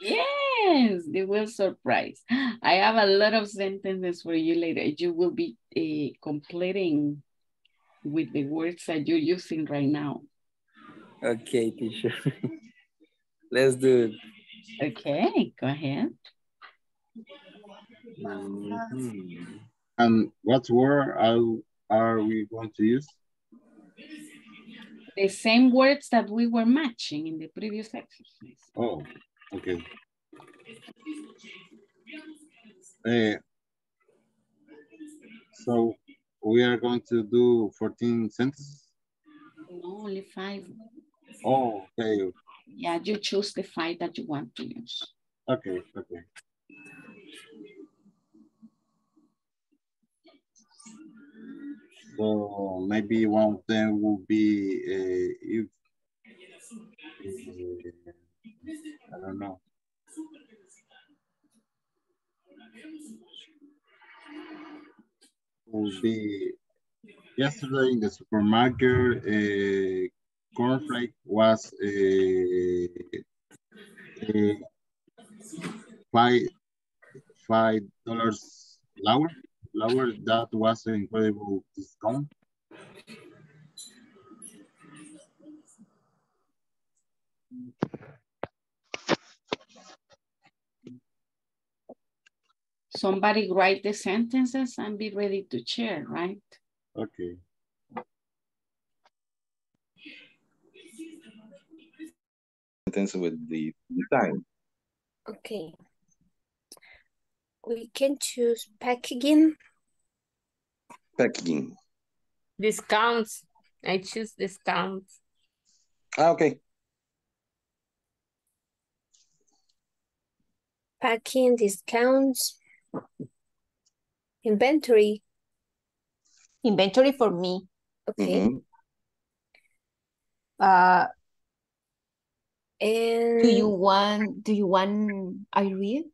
Yes, they will surprise. I have a lot of sentences for you later. You will be uh, completing with the words that you're using right now. Okay, teacher. Let's do it. Okay, go ahead. Mhm. And what word are, are we going to use? The same words that we were matching in the previous exercise. Oh, okay. Eh, so we are going to do 14 sentences? No, only five. Oh, okay, Yeah, you choose the five that you want to use. okay, okay. So maybe one of them will be uh, if, uh, I don't know. Will be yesterday in the supermarket, uh, cornflake was uh, uh, five five dollars lower. Lower. That was an incredible discount. Somebody write the sentences and be ready to share, right? Okay. Sentence with the design. Okay. We can choose packaging, Packaging. Discounts. I choose discounts. Ah, okay. Packing discounts. Inventory. Inventory for me. Okay. Mhm. Uh, And do you want, do you want I read?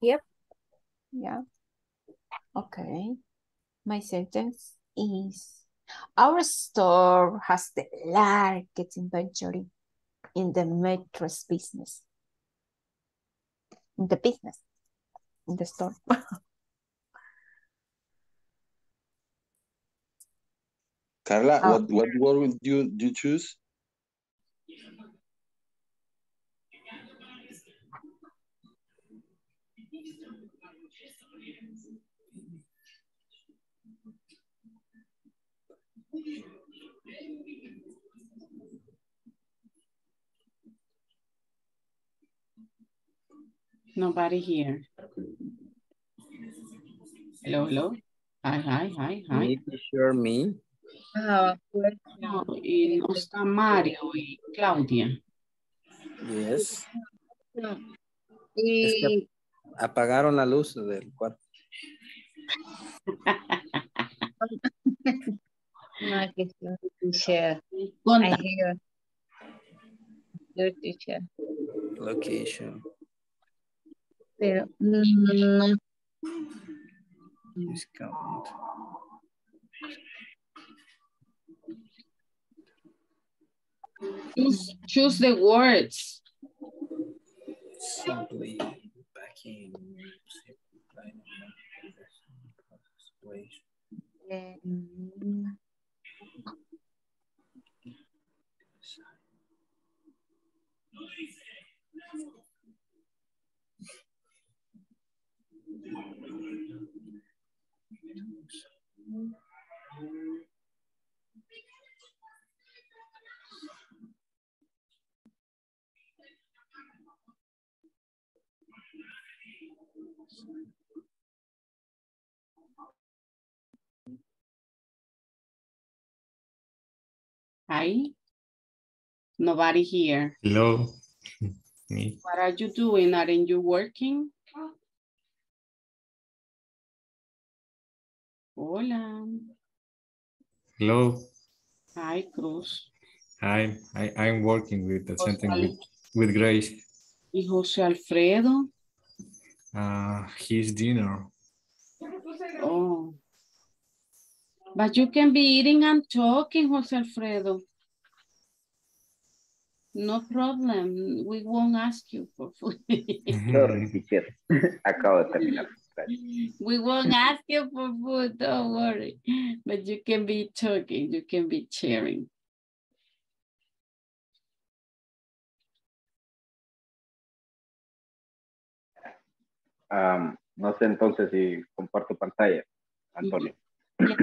Yep. Yeah. Okay. My sentence is, our store has the largest inventory in the mattress business. In the business, in the store. Carla, Ah. what, what word would you, you choose? Nobody here. Hello, hello. Hi, hi, hi, hi. Me, sure, me. Ah, pues, No, y no está Mario y Claudia. Yes. no. Es que Y apagaron la luz del cuarto. no, que teacher. Conta. your teacher. Location. Pero mm, no. Discount. Choose, choose the words. Simply backing. Hi. Nobody here. Hello. Me. What are you doing? Aren't you working? Hola. Hello. Hi, Cruz. Hi. I, I'm working with the sentence Osvaldo. with, with Grace. Y José Alfredo. Uh, his dinner. Oh. But you can be eating and talking, José Alfredo. No problem. We won't ask you for food. Sorry, teacher. Acabo de terminar. We won't ask you for food, don't worry. But you can be talking, you can be sharing. Am, no sé entonces si comparto pantalla, Antonio. Okay.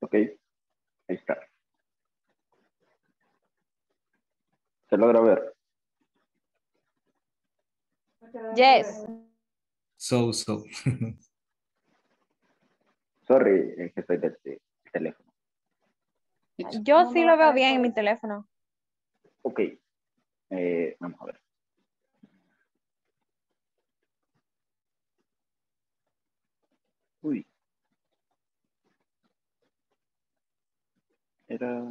Ok, ahí está. ¿Se logra ver? Yes. So, so. Sorry, es que estoy del teléfono. Yo sí lo veo bien en mi teléfono. Ok, eh, vamos a ver. Uy. Era...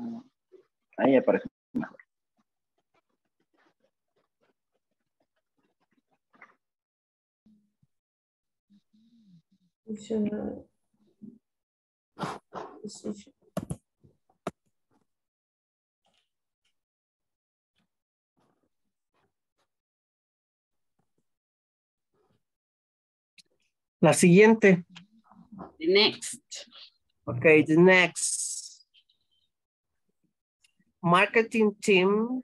Ahí aparece mejor. Decision. La siguiente. The next. Okay, the next. Marketing team.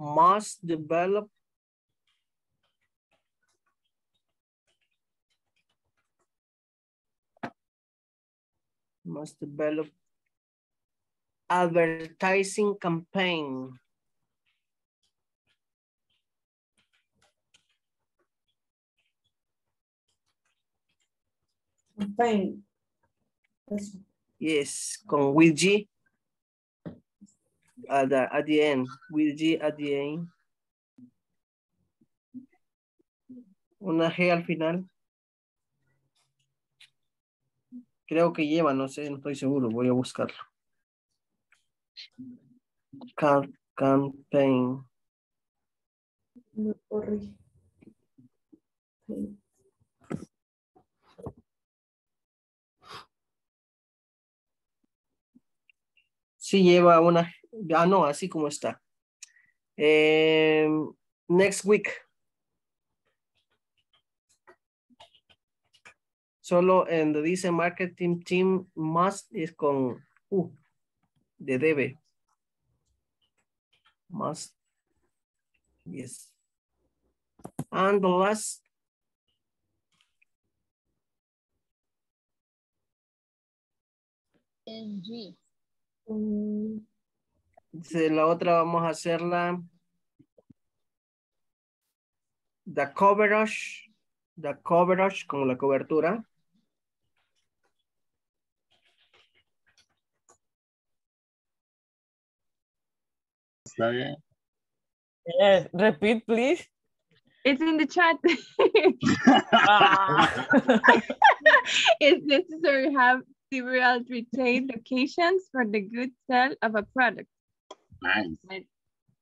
Must develop must develop advertising campaign Campaign. Eso. Yes, con with G at the, at the end. With G at the end. Una G al final. Creo que lleva, no sé, no estoy seguro, voy a buscarlo. Cam- campaign. Corrí. Sí. Sí lleva una, ah no, así como está. Eh, next week. Solo en donde dice marketing team must es con U, de debe. Must. Yes. And the last. NG. La otra vamos a hacerla. The coverage. The coverage, como la cobertura. ¿Está bien? Yes, repeat, please. It's in the chat. Ah. it's necessary to have several retail locations for the good sale of a product. Nice. May-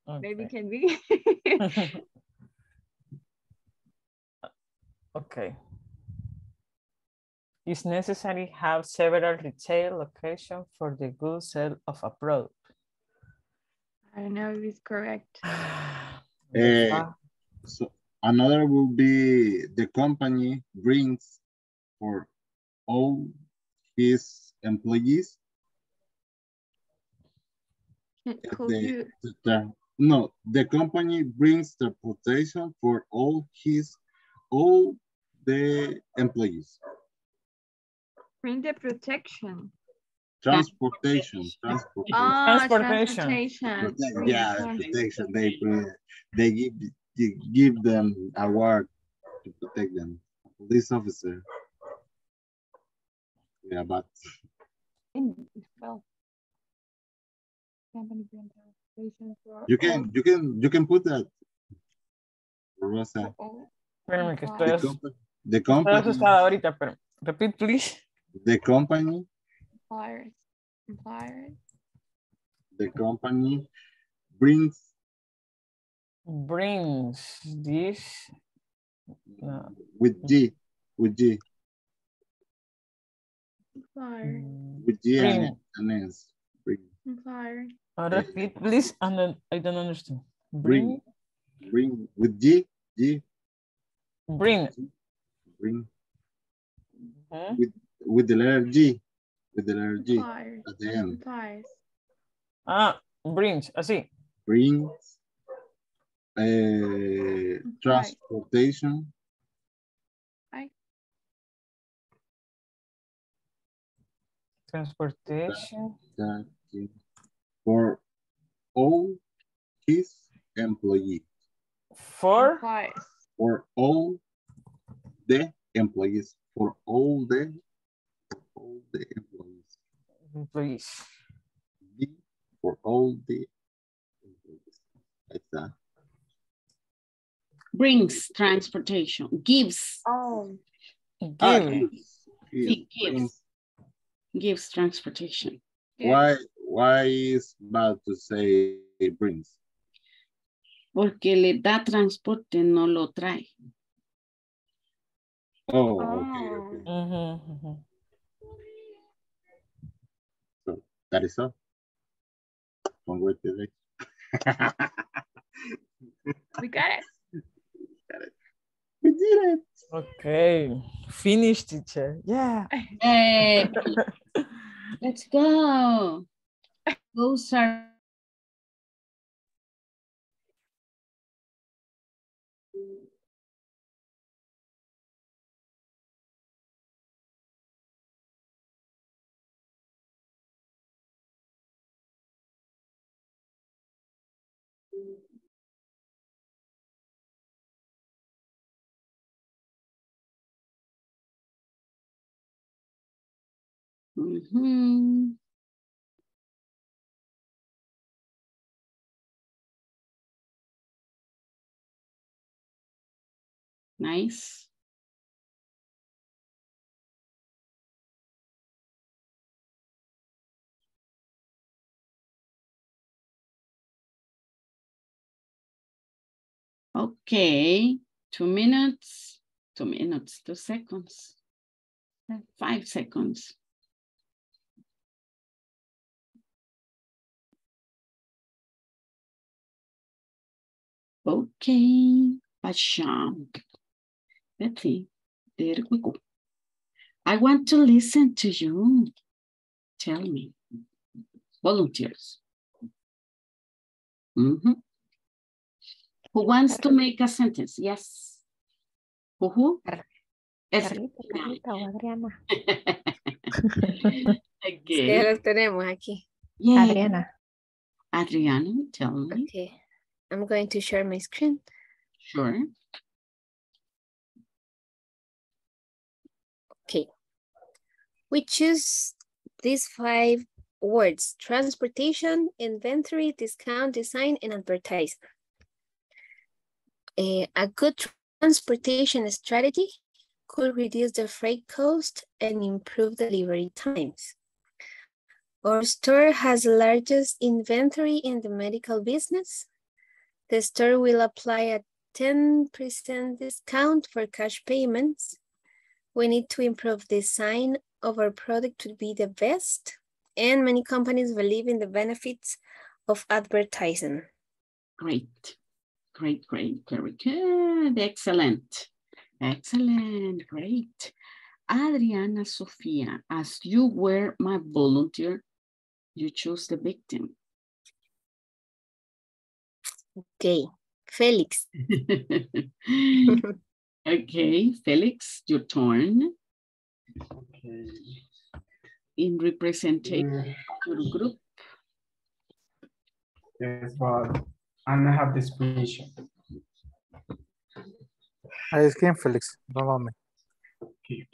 Maybe can be. okay. It's necessary have several retail locations for the good sale of a product. I don't know if it's correct. Eh, so another will be the company brings for all his employees. Could the- you, the- the- no, the company brings the protection for all his all the employees. bring the protection. Transportation, transportation. Ah, Transportation. transportation. Yeah, trans- protection. They bring- they give they give them award to protect them. Police officer. Yeah, but in- Well. company bring you can you can you can put that. Rosa. all- Espérame que The, compa- the estoy company asustada ahorita, pero repeat, please. the company Employers, employers. the company brings Brings this. No. with G with G Employer, with G and, Bring. and S. Bring employer. Uh, repeat, please. And then I don't understand. bring Bring. bring with G G Bring. bring Mhm. with with the letter G with the letter G Employers, at the end. employers. Ah, brings, así. brings uh, transportation Transportation. that is for all his employees. For? Employers. for all the employees. For all the all the employees. Employees. B for all the employees. Like that Brings transportation, gives, Oh, Ah, Give. gives, He gives, gives. gives transportation. yeah. why why is bad to say it brings Porque le da transporte, no lo trae. oh okay Oh. okay Mhm, mhm. so that is all congratulations We got it. We did it Okay. Finished, teacher. Yeah. Hey. let's go. Those are Mhm. Nice. Okay, two minutes, two minutes, two seconds, five seconds. Okay, Pasham. Let's see, there we go. I want to listen to you. Tell me, volunteers. Mhm. Who wants to make a sentence? Yes. Who? who? Es- Carlita, Carlita o Adriana. Okay. Ya los tenemos aquí. Yeah. Adriana. Adriana, tell me. Okay. I'm going to share my screen. Sure. Okay. We choose these five words, transportation, inventory, discount, design, and advertise. Eh, a good transportation strategy could reduce the freight cost and improve delivery times. Our store has the largest inventory in the medical business. The store will apply a 10% discount for cash payments. We need to improve the design of our product to be the best. And many companies believe in the benefits of advertising. Great. Great, great, very good. Excellent. Excellent, great. Adriana Sofia, as you were my volunteer, you chose the victim. Okay, Felix. okay, Felix, your turn. Okay. In representation of your group. Yes, but and I have this screenshot. Ahí es quien, Félix. No mames. Okay.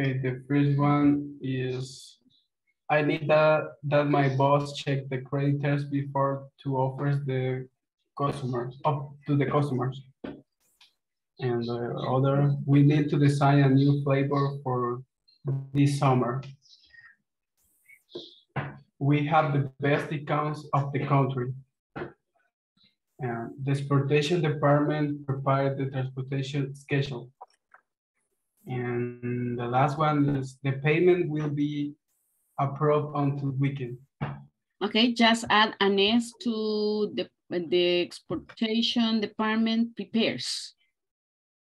Okay, the first one is I need that that my boss check the creditors before to offers the customers up to the customers. And the other, we need to design a new flavor for this summer. We have the best accounts of the country. And the transportation department prepared the transportation schedule. And the last one is the payment will be approved until weekend. Okay, just add an S to the, the exportation department prepares.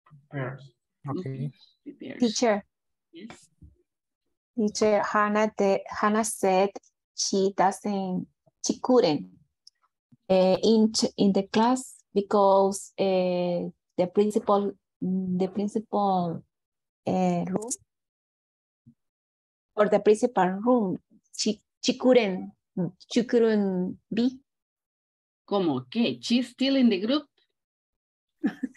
Prepares. Okay. Prepares. Teacher, Yes. teacher, Hannah, did, Hannah said she doesn't, she couldn't uh, in, in the class because uh, the principal, the principal uh, room or the principal room, she couldn't be. ¿Cómo que? She's still in the group?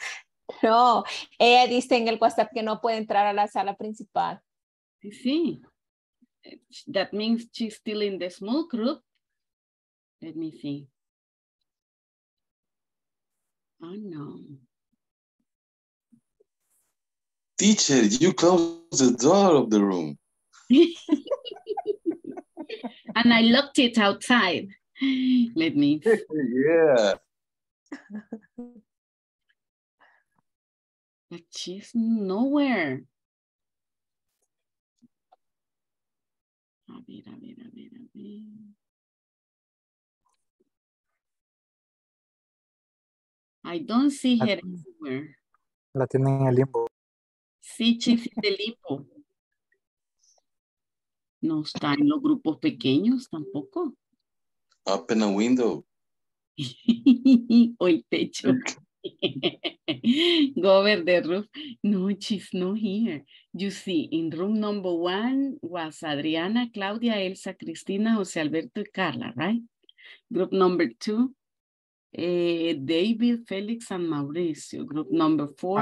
No, ella dice en el WhatsApp que no puede entrar a la sala principal. Sí, sí. That means she's still in the small group. Let me see. Oh, no. Teacher, you closed the door of the room. And I locked it outside. Let me. yeah. But she's nowhere. A ver, a ver, a ver, a ver. I don't see her anywhere. La tienen en el limbo. In the limbo. No está en los grupos pequeños tampoco. Open a window. o el techo. Go over the roof. No, she's not here. You see, in room number one was Adriana, Claudia, Elsa, Cristina, Jose Alberto, y Carla, right? Group number two, uh, David, Felix, and Mauricio. Group number four.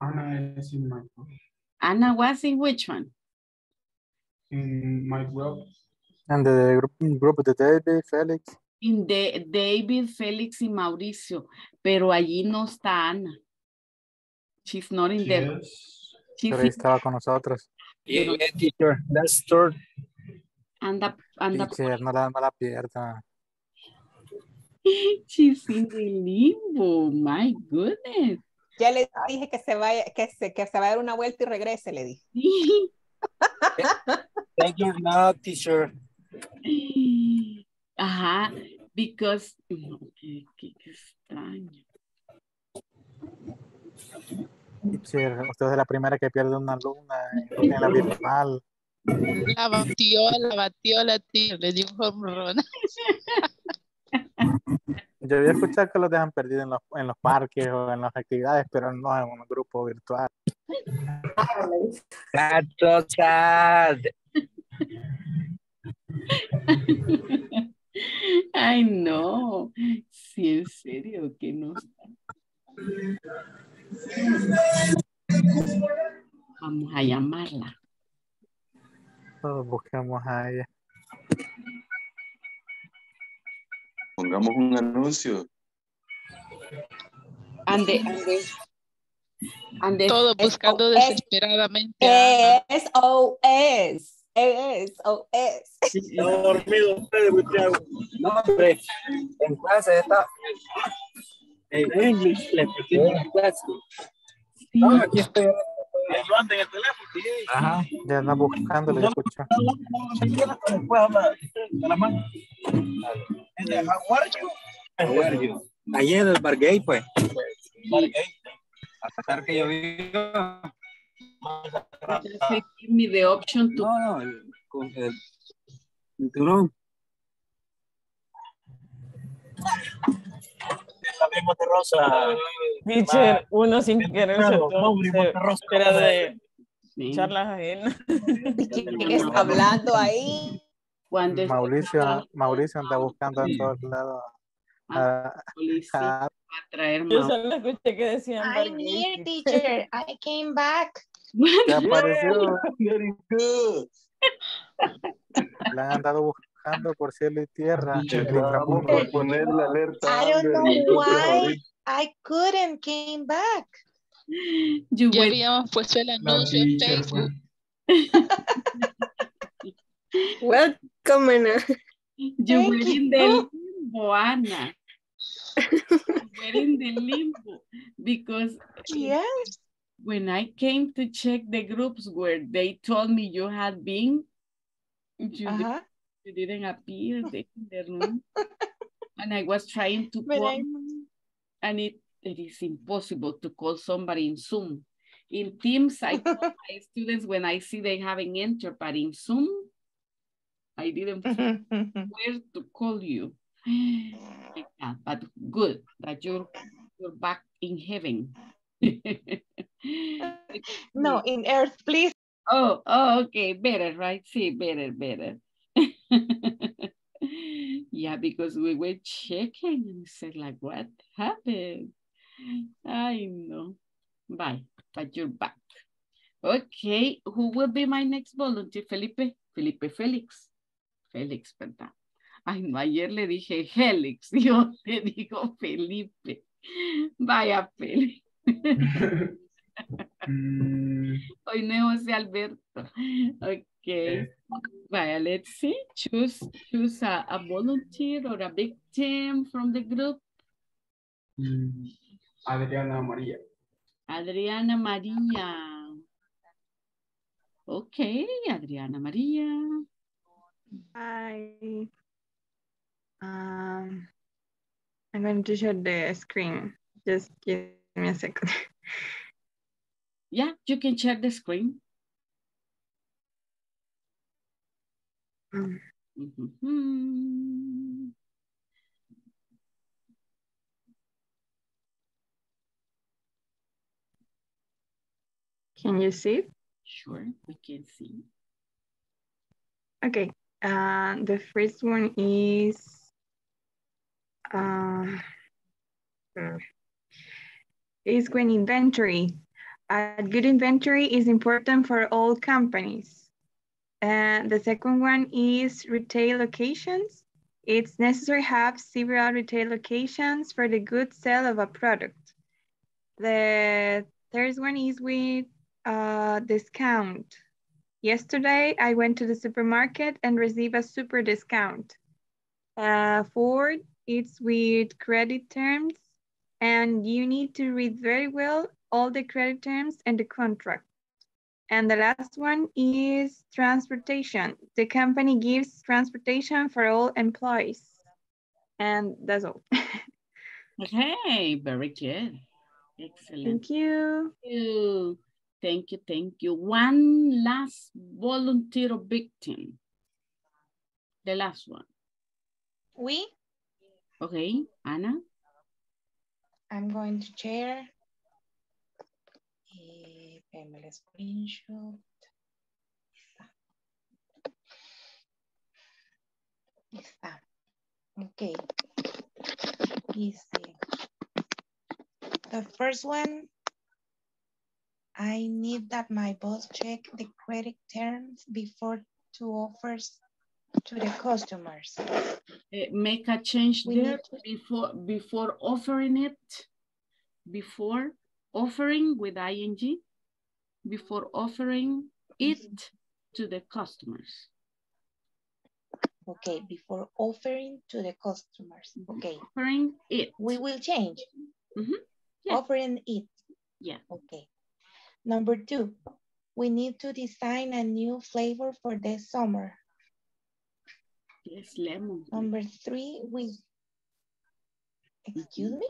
Anna is in my group. Anna was in which one? In my group. And the group, group de David, Felix. In the David, Felix, y Mauricio. Pero allí no está Ana. She's not in there. She's Pero ahí estaba con nosotros. Yeah, yeah, teacher. That's third. Anda, anda. Teacher, no la, no la pierda. She's in the limbo. My goodness. Ya le dije que se vaya, que se, que se vaya a dar una vuelta y regrese, le dije. Thank you, no, teacher. Ajá, because, qué, qué, qué extraño. Teacher, usted es la primera que pierde una alumna en, en la virtual. La batió, la batió la tía, le dio un home run. Yo había escuchado que los dejan perdidos en los, en los parques o en las actividades, pero no en un grupo virtual. That's so sad. Ay, no. Sí, en serio, que no está. Vamos a llamarla. Todos busquemos a ella. Pongamos un anuncio. Ande, ande. Ande. Todos buscando desesperadamente. SOS. SOS. Estamos dormidos ustedes, muchachos. No, hombre. En clase está. En English, le en clase. No, aquí estoy. Ando en el teléfono. sí. Ajá, ya anda buscando, le escucho. Después habla de la mano. En el bar gay, pues. A pesar que yo vivo. Just give me the option to. No, no, el, con el cinturón. También Monterrosa. Teacher, uno sin querer Claro, se- Monterrosa. era de Sí. charlas ajenas. ¿Quién está hablando ahí? Mauricio, Mauricio anda buscando en todos lados. Ah, a- policía a- a traer Yo solo escuché que decían I'm here, teacher. I came back. ¿Qué apareció? Very good. La han andado buscando por cielo y tierra. Teacher, en poner la alerta. I don't know why I couldn't came back. You Ya went- habíamos puesto el La anuncio en Facebook. Welcome, Ana. You Thank were in the limbo, Ana. You were in the limbo because Yes. when I came to check the groups where they told me you had been, you, Uh-huh. You didn't appear there in the room. and I was trying to call, I, and it, it is impossible to call somebody in Zoom. In Teams, I call my students when I see they haven't entered, but in Zoom, I didn't where to call you. Yeah, but good that you're you're back in heaven. no, in earth, please. Oh, oh, okay, better, right? See, better, better. yeah, because we were checking and we said, like, what happened? I know. Bye, but you're back. Okay, who will be my next volunteer? Felipe? Felipe Félix. Félix, ¿verdad? Ay, no, ayer le dije Félix, yo le digo Felipe. Vaya, Félix. Hoy no es José Alberto. Okay. Vaya, let's see. Choose, choose a, a volunteer or a victim from the group. Mm, Adriana María. Adriana María. Okay, Adriana María. I, um, I'm going to share the screen. Just give me a second. Yeah, you can share the screen. Mhm. Can you see? Sure, we can see. Okay. Uh, the first one is Uh, is when inventory. A good inventory is important for all companies. And the second one is retail locations. It's necessary to have several retail locations for the good sale of a product. The third one is with discount. Yesterday, I went to the supermarket and received a super discount. Uh, four, it's with credit terms and you need to read very well all the credit terms and the contract. And the last one is transportation. The company gives transportation for all employees. And that's all. okay, very good. Excellent. Thank you. Thank you. Thank you, thank you. One last volunteer victim. The last one. We? Okay, Anna. I'm going to share. Déjame el screenshot. Está. Okay. Easy. The first one, I need that my boss check the credit terms before to offers to the customers. Uh, make a change We there to- before before offering it. Before offering with ing. Before offering it to the customers. Okay, before offering to the customers. Okay. Offering it. We will change. Mhm. Offering it. Yeah. Okay. Number two, we need to design a new flavor for the summer. Yes, lemon. Number three, we, excuse me?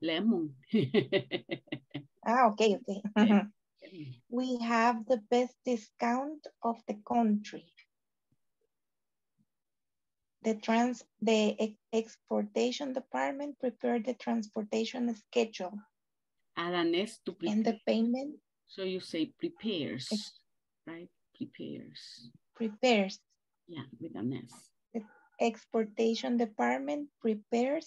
Lemon. Ah, okay, okay. we have the best discount of the country. The trans, the ex- exportation department prepared the transportation schedule Add an S to prepare. and the payment So you say prepares, right? Prepares. prepares. Yeah, with an S. The exportation department prepares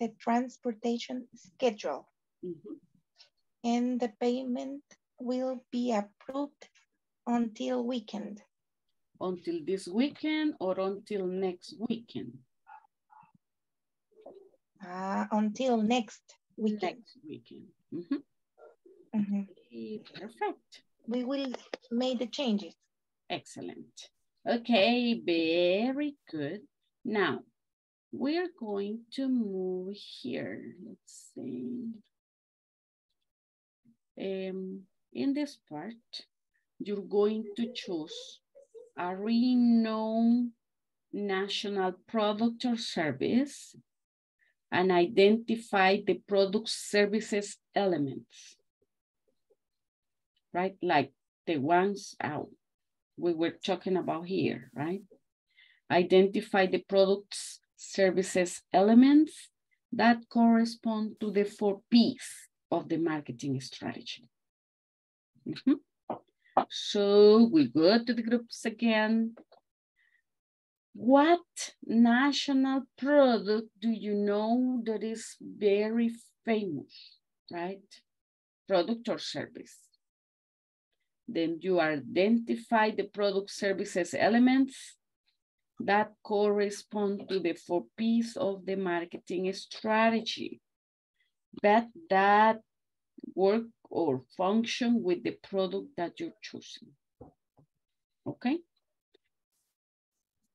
the transportation schedule Mhm. and the payment will be approved until weekend. Until this weekend or until next weekend? Uh, until next weekend. Next weekend. Mhm. Mhm. Okay, Perfect. We will make the changes. Excellent. Okay, very good. Now, we're going to move here. Let's see. Um, in this part, you're going to choose a renowned national product or service and identify the product services elements. Right, like the ones out we were talking about here, right? Identify the products, services, elements that correspond to the four P's of the marketing strategy. Mhm. So we go to the groups again. What national product do you know that is very famous, right? Product or service. Then you identify the product services elements that correspond to the four P's of the marketing strategy. That that work or function with the product that you're choosing. Okay?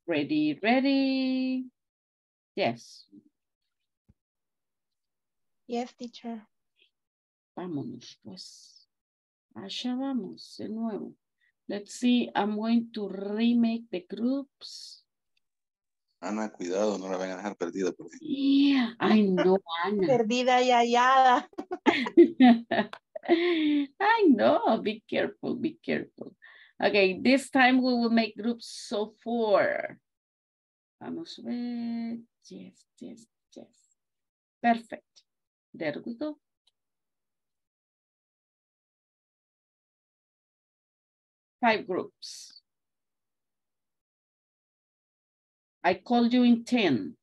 Ready, ready? Yes, Yes, teacher. vámonos pues. Allá vamos de nuevo. Let's see, I'm going to remake the groups. Ana, cuidado, no la vayan a dejar perdida por. Yeah, I know, Ana. Perdida y hallada. I know, be careful, be careful. Okay, this time we will make groups of four. Vamos ver, yes, yes, yes. Perfect, there we go. Five groups. I called you in 10.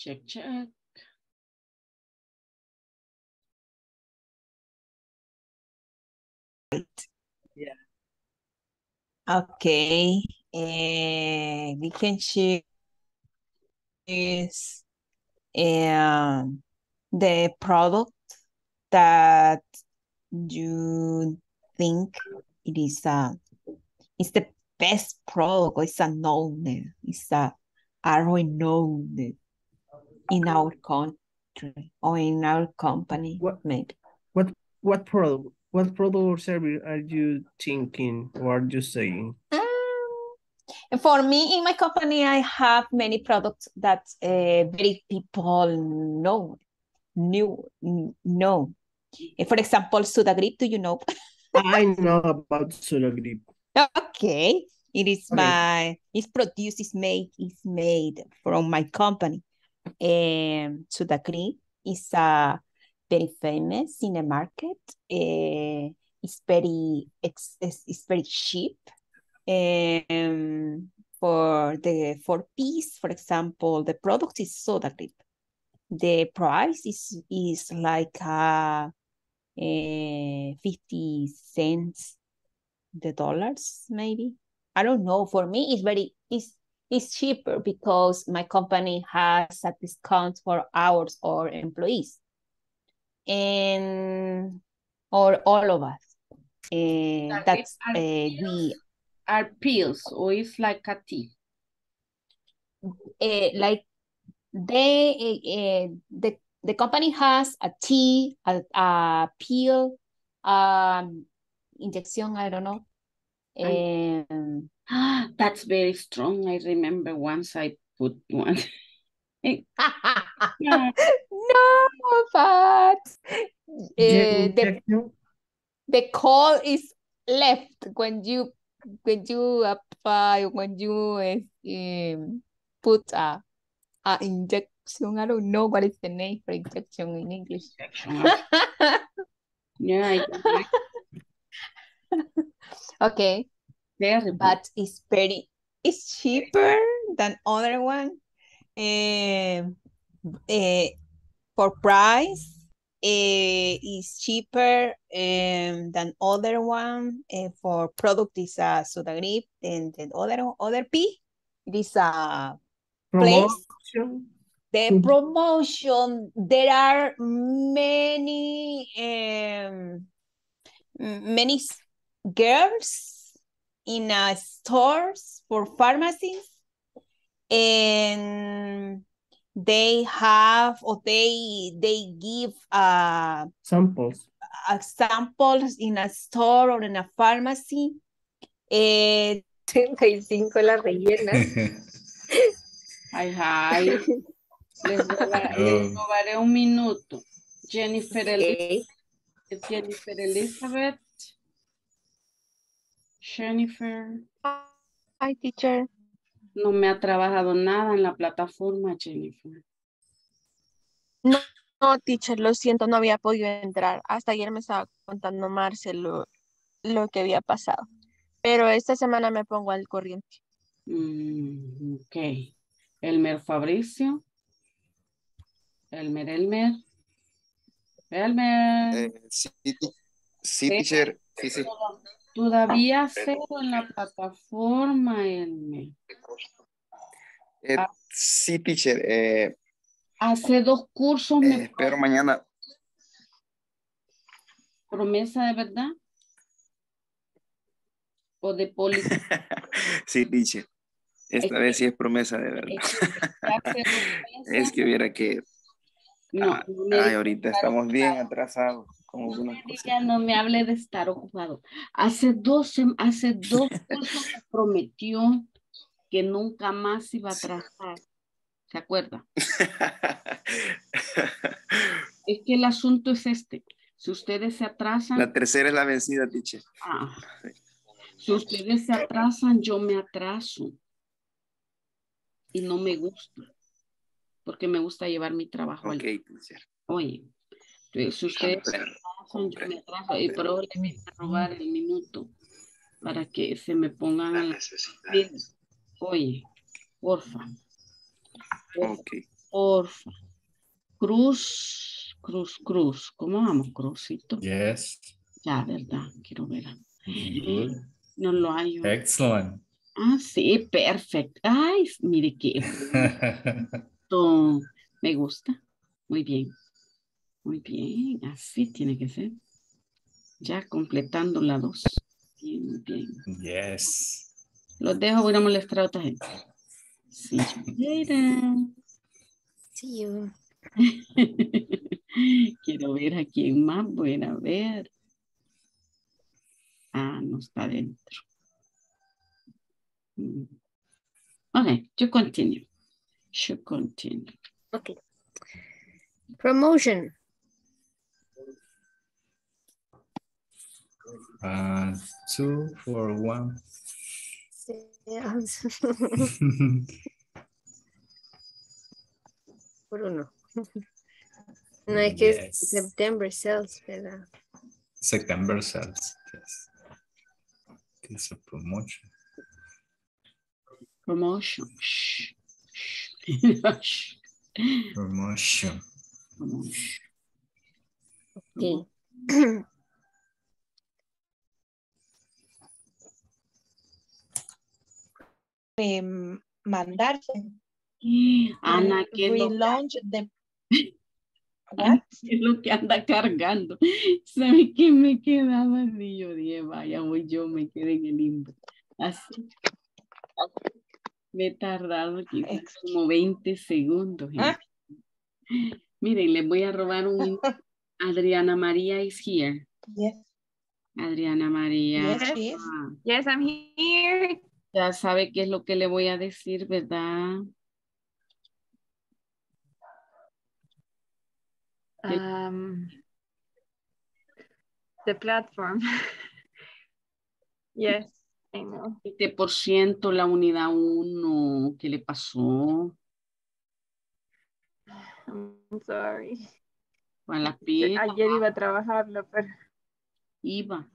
Check, check. Yeah. Okay. Uh, we can choose um, the product that you think it is a it's the best product it's a known it's a are renowned in our country or in our company What maybe what what product what product or service are you thinking or are you saying? For me, in my company, I have many products that uh, very people know, new know. Uh, For example, Sudagrip, do you know? I know about Sudagrip. Okay, it is Okay. my, it's produced, it's made, it's made from my company. Um, Sudagrip is uh, very famous in the market. Uh, it's very, it's, it's very cheap. Um, for the four P's, for example, the product is Sudagrip. The price is is like uh, uh 50 cents the dollars maybe. I don't know. For me, it's very it's it's cheaper because my company has a discount for ours or employees. And or all of us. And Like that's uh, we are pills or it's like a tea. uh, like they uh, the the company has a tea, a, a pill, um, injection. I don't know. Um, That's very strong. I remember once I put one. Yeah. no, but uh, the Injection? the call is left when you when you apply when you um, put a, a injection. I don't know what is the name for injection in English. Yeah, I can imagine. Okay. Terrible. But it's very it's cheaper than other one. Um, eh, for price, eh, is cheaper um, than other one. Eh, for product is a Sudagrip and the other other P. It is a place. Promotion? The promotion, there are many um, many girls in uh, stores for pharmacies and they have or they they give uh, Samples. examples in a store or in a pharmacy. Eh, 35 la rellena. Ay, ay. Les, roba- les robaré un minuto. Jennifer Elizabeth. Ok. Jennifer Elizabeth. Jennifer. Hi, teacher. No me ha trabajado nada en la plataforma, Jennifer. No, no, teacher, lo siento, no había podido entrar. Hasta ayer me estaba contando Marce lo, que había pasado. Pero esta semana me pongo al corriente. Mm, ok. Elmer Fabricio. Elmer, Elmer. Elmer. Eh, sí, Sí. teacher. Sí, sí. Todavía cero en la plataforma, Elmer. Eh, Ah. sí, teacher. Eh, Hace dos cursos eh, me espero mañana. promesa de verdad. O de poli. Sí, teacher. Esta Es vez sí es promesa de verdad. Es que viera que No, ah, ay, ahorita estamos bien atrasados No me cosas. diga, no me hable de estar ocupado. Hace dos, hace dos cursos prometió que nunca más iba a atrasar. ¿Se acuerda? Es que el asunto es este. Si ustedes se atrasan, La tercera es la vencida, teacher. ah, si ustedes se atrasan, yo me atraso. Y no me gusta. Porque me gusta llevar mi trabajo al Ok, teacher. Oye, entonces, si ustedes yo me atraso y a robar el minuto para que se me pongan a Oye, porfa. Ok. Porfa. Cruz, cruz, cruz. ¿Cómo vamos, Cruzito? Yes. Ya, ¿verdad? Quiero ver. Good. No lo hay. Excellent. Ah, sí, perfecto. Ay, mire qué. Me gusta. Muy bien. Muy bien. Así tiene que ser. Ya completando la dos. Bien, muy bien. yes. Los dejo, voy a molestar a otra gente. Sí. Mira. See you. Quiero ver a quién más voy a ver. Ah, no está dentro. Mm. Okay, you continue. Should continue. Okay. Promotion. Uh, two for one. Sales. Por uno. No es que es Yes. September sales, ¿verdad? September sales. Yes. It's a promotion. Promotion. Shh. Shh. Promotion. Promotion. Okay. Em, mandarse. Ana, ¿qué lo Relaunch the Ana, ¿qué es lo que anda cargando? ¿Sabe qué me quedaba? Y yo dije, vaya, hoy yo me quedé en el limbo. Así. Me he tardado quizás como 20 segundos. Ah. Miren, les voy a robar un. Adriana María is here. Yes. Adriana María. Yes, she is. ah, Yes, I'm here. Ya sabe qué es lo que le voy a decir, ¿verdad? ¿Qué- Um, the platform. yes, I know. 20% la unidad 1, ¿qué le pasó? I'm sorry. A la pila. Ayer iba a trabajarlo, pero Iba,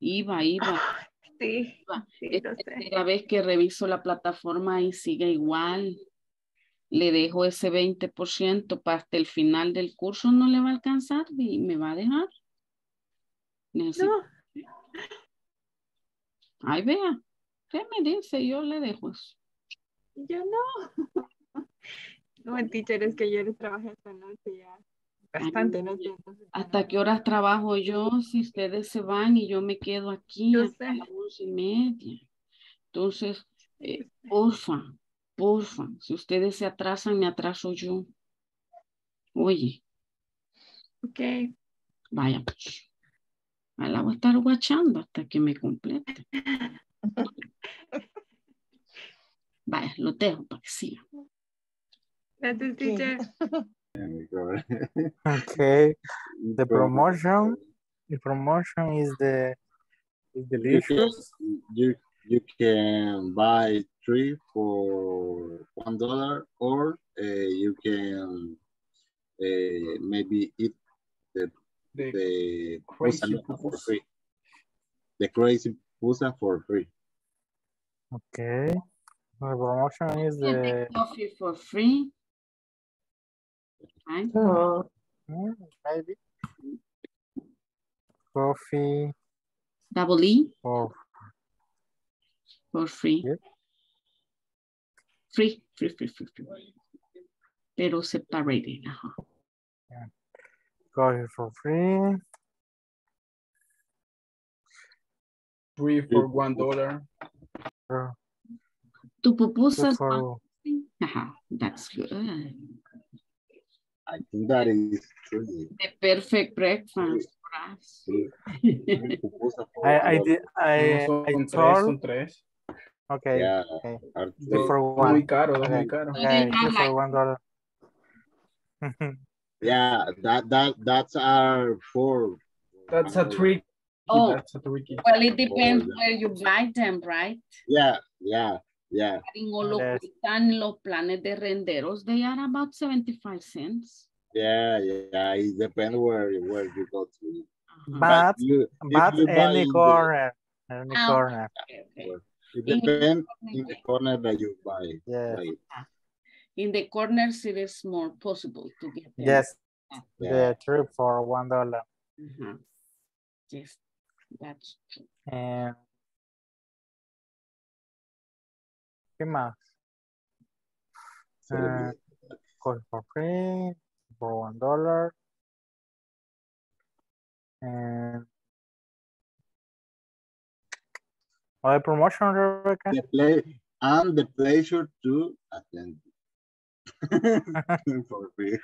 iba, iba. Sí, iba. sí, Es lo la tercera vez que reviso la plataforma y sigue igual. Le dejo ese 20% para hasta el final del curso, no le va a alcanzar y me va a dejar. Necesito- No, Ay, vea, ¿qué me dice? Yo le dejo eso. yo no. No, el teacher es que ayer trabajé esta noche ya. Bastante noche. entonces ya ¿Hasta no- qué horas trabajo yo si ustedes se van y yo me quedo aquí Yo hasta sé. las once y media? Entonces, eh, porfa, porfa, si ustedes se atrasan, me atraso yo. Oye, Ok. vaya, pues, me la voy a estar guachando hasta que me complete. Vaya, lo dejo para que siga. Gracias, teacher. Okay. The promotion, the promotion is the is You can, delicious. you, you can buy three for one dollar or uh, you can uh, maybe eat the, The the crazy pusa for free. The crazy pusa for free. Okay. The promotion is the the coffee for free. Right? mm, maybe coffee Double E or for free. Yeah. Free, free, free, free, free. Pero separated. Ajá. coffee for free. Three for one dollar. uh, Tu two pupusas. for Ajá, that's good. I think that is true. The perfect breakfast for us. Three- three pupusa for I I dollar. did I No, I told okay Yeah, okay are two three. for Muy one caro, dos okay muy caro. okay two for one dollar. Yeah, that that that's our four. That's a trick. Oh. That's a tricky. Well, it depends Oh, yeah. where you buy them, right? Yeah, yeah, yeah. En lo Yes. que están los planes de renderos, they are about 75 cents. Yeah, yeah, it depends where where you go to. But, but you buy any in the- corner, any Ah, corner. It depends in the corner that you buy. Yes. buy it. In the corners, it is more possible to get them. Yes, Yeah. the trip for one dollar. Mhm. Yes, that's true. And ¿Qué más? Uh, coffee for free, for one dollar. And other promotion, Rebeca? The play and the pleasure to attend. For free.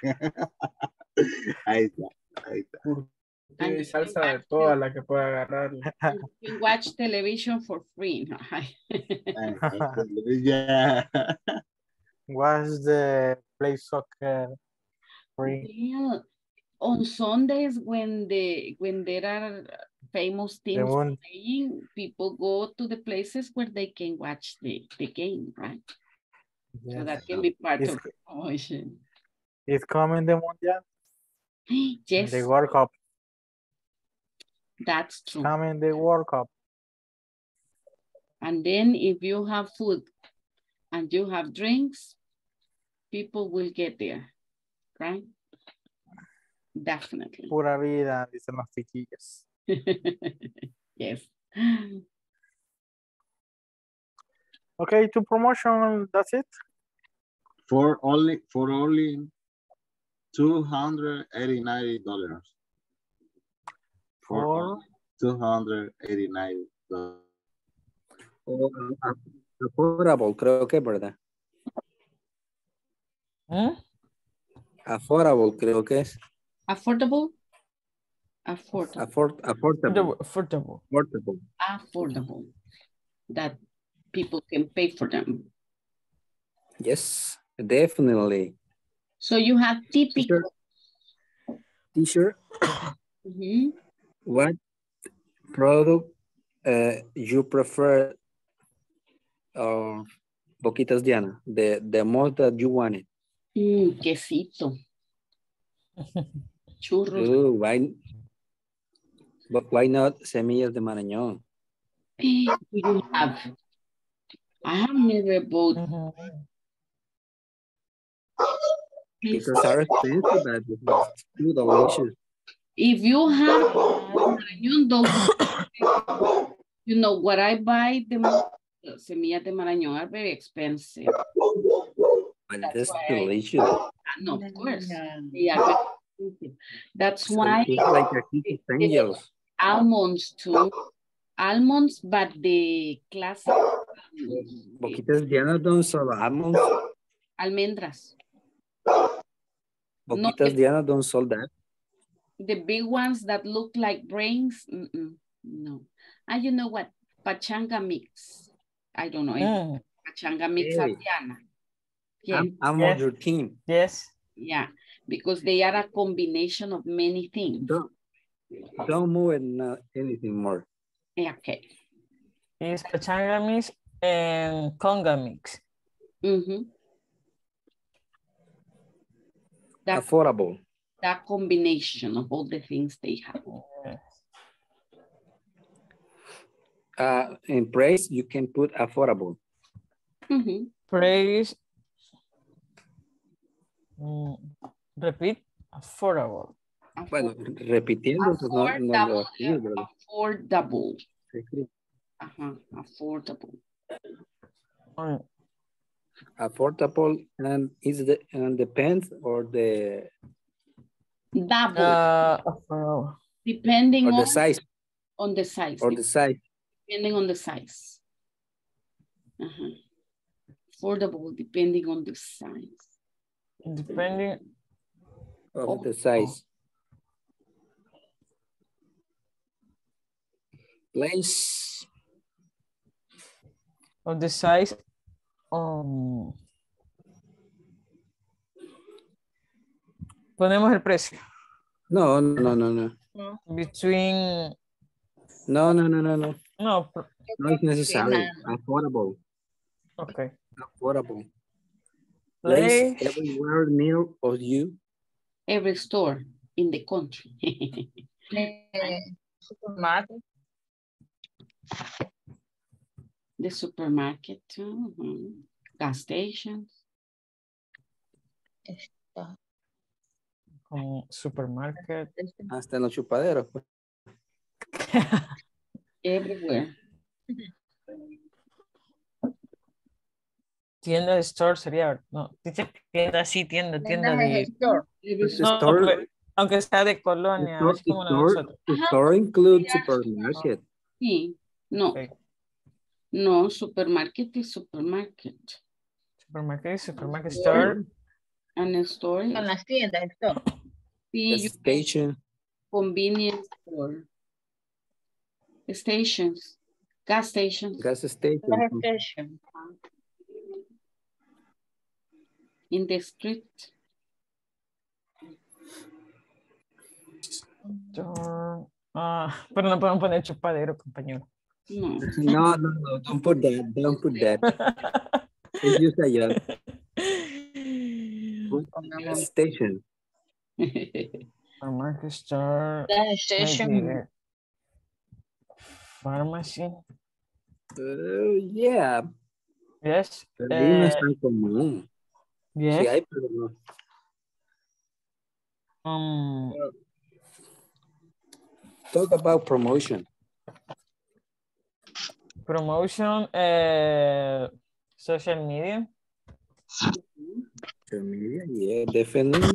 Ahí está, ahí está. Tiene salsa de toda la que puede agarrar. You watch television for free. no? Yeah. What's the play soccer free? Yeah, on Sundays when the when there are famous teams playing, people go to the places where they can watch the, the game, right? So that can be part It's, of the promotion. it's coming the Mundial, Yes, the World Cup, that's true. Coming the World Cup. And then if you have food and you have drinks, people will get there, right? Definitely. Pura vida, dicen las chiquillas. yes. Okay, to promotion, that's it? For only, for only $289. For two hundred eighty nine dollars. Affordable, creo que es verdad. ¿Mm? Affordable, creo que es. Affordable? Affordable. Afford, affordable. Affordable. Affordable. Affordable. That people can pay for them. Yes, definitely. So you have typical. Teacher, Mhm. What product uh, you prefer uh, Boquitas Diana? The, the most that you wanted. Mm, quesito. Churros. Ooh, why, but why not Semillas de Marañón? Do you have? I have never bought. Because are expensive, but it's too delicious. If you have, Marañón, those, you know, what I buy, the mo- semillas de Marañón are very expensive. But That's it's delicious. No, of course. They are very expensive. That's why like a kiss of almonds too. Almonds, but the classic Boquitas Diana don't sell almonds. almendras. Boquitas Diana don't sell that. The big ones that look like brains, mm-mm, no. And you know what? Pachanga mix. I don't know. if Mm. Pachanga mix Hey. Adriana. Yeah, I'm, I'm on your team. Yes. yeah, because they are a combination of many things. Don't, don't move it, not anything more. Yeah, Okay. It's pachanga mix and conga mix. Mm-hmm. That, Affordable. That combination of all the things they have. Uh, in praise, you can put affordable. Mhm. Praise. Mm, repeat. Affordable. Bueno, repitiendo, pues no, no lo escribes, ¿verdad? Affordable. Uh-huh. Affordable. Mm, Affordable and is the and depends or the Double. Uh, affordable. depending or on, the size on the size. or the size. Depending on the size. Uh-huh. Affordable depending on the size. Depending. of the size. Place of the size um, ponemos el precio No, no, no, no. between No, no, no, no, no. no No is necessary. Affordable. okay Affordable. Place. Everywhere near of you. Every store in the country. supermarket. The supermarket too. mhm. Gas stations. Supermarket. Hasta en los chupaderos. pues. Everywhere. Tienda de store sería, no, dice tienda, sí, tienda, tienda de... store. Pues No, store- aunque, aunque sea de colonia, store- así como la de store- nosotros. store includes supermarket. Sí, no. No, supermarket is supermarket. Supermarket, supermarket store. And store. Son las tiendas, store. You- station. convenience store. Stations. Gas stations. Gas station. Gas station. In the street. Ah, pero no podemos poner chupadero, compañero. No. No, no, no, don't put that, don't put that. It's just a station. Supermarket store. Gas station. Pharmacy. Uh, yeah, Yes. pero no es tan común. yes. Sí hay, pero no. Um, Talk about promotion. promotion, eh, social media. Social media, yeah, definitely.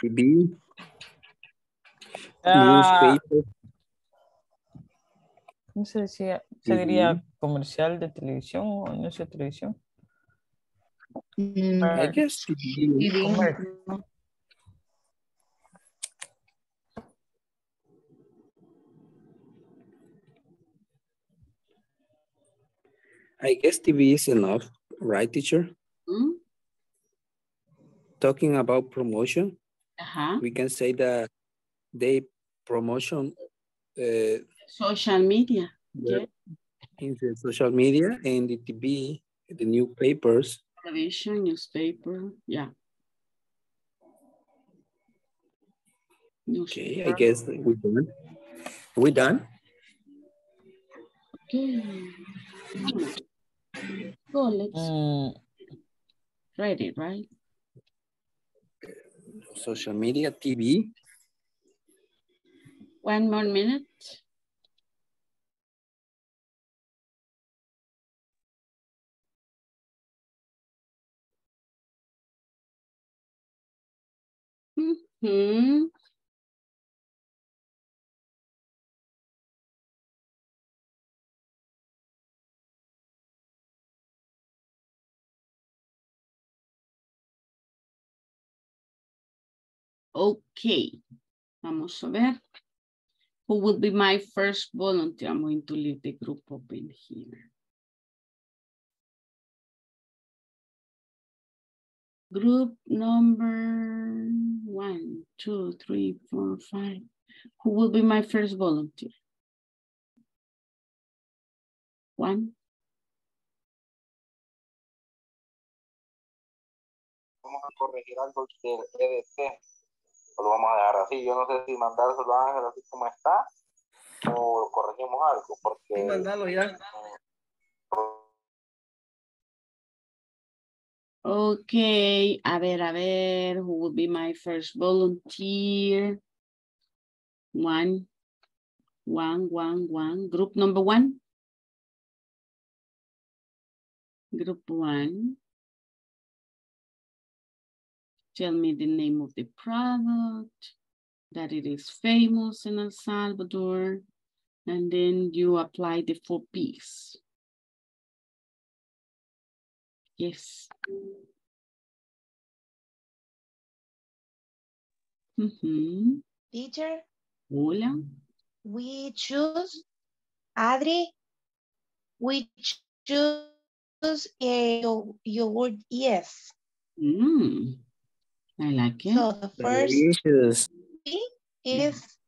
TV, ah, newspaper, ¿Cómo se decía? ¿Se diría comercial de televisión o anuncio de televisión? I guess TV. I guess TV is enough, right, teacher? Mm, Talking about promotion, Ajá. we can say that they promotion uh, Social media. the- Yeah. in the social media and the TV, the newspapers. Television, newspaper. Yeah. Okay, I guess we done. We done? Okay. So let's Mm, read it, right? Social media, TV. One more minute. Hmm. Okay. Vamos a ver. Who will be my first volunteer? I'm going to leave the group open here. Group number one, two, three, four, five. Who will be my first volunteer? One, vamos a corregir algo del EDC. O lo vamos a dejar así. Yo no sé si mandárselo a Ángel así como está o corregimos algo porque... Sí, mandalo ya. Okay, a ver, a ver, who will be my first volunteer? One, one, one, one, group number one. Group one. Tell me the name of the product, that it is famous in El Salvador, and then you apply the four Ps. Yes. Mhm. Teacher, Hola. we choose, Adri, we choose a your, your word yes. Mm, I like it. So the first Delicious. P is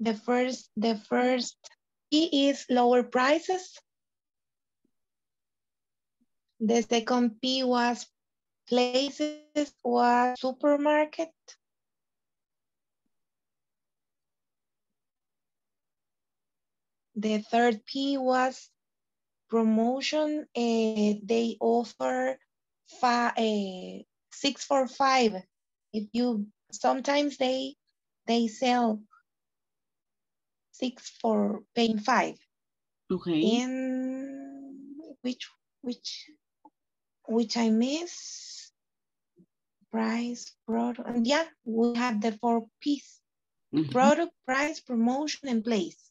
the first the first P is lower prices. The second P was places was supermarket. The third P was promotion. eh, they offer five, six for five. If you sometimes they they sell six for paying five. Okay. And which which which I miss price product and yeah we have the four P's Mhm. product price promotion and place.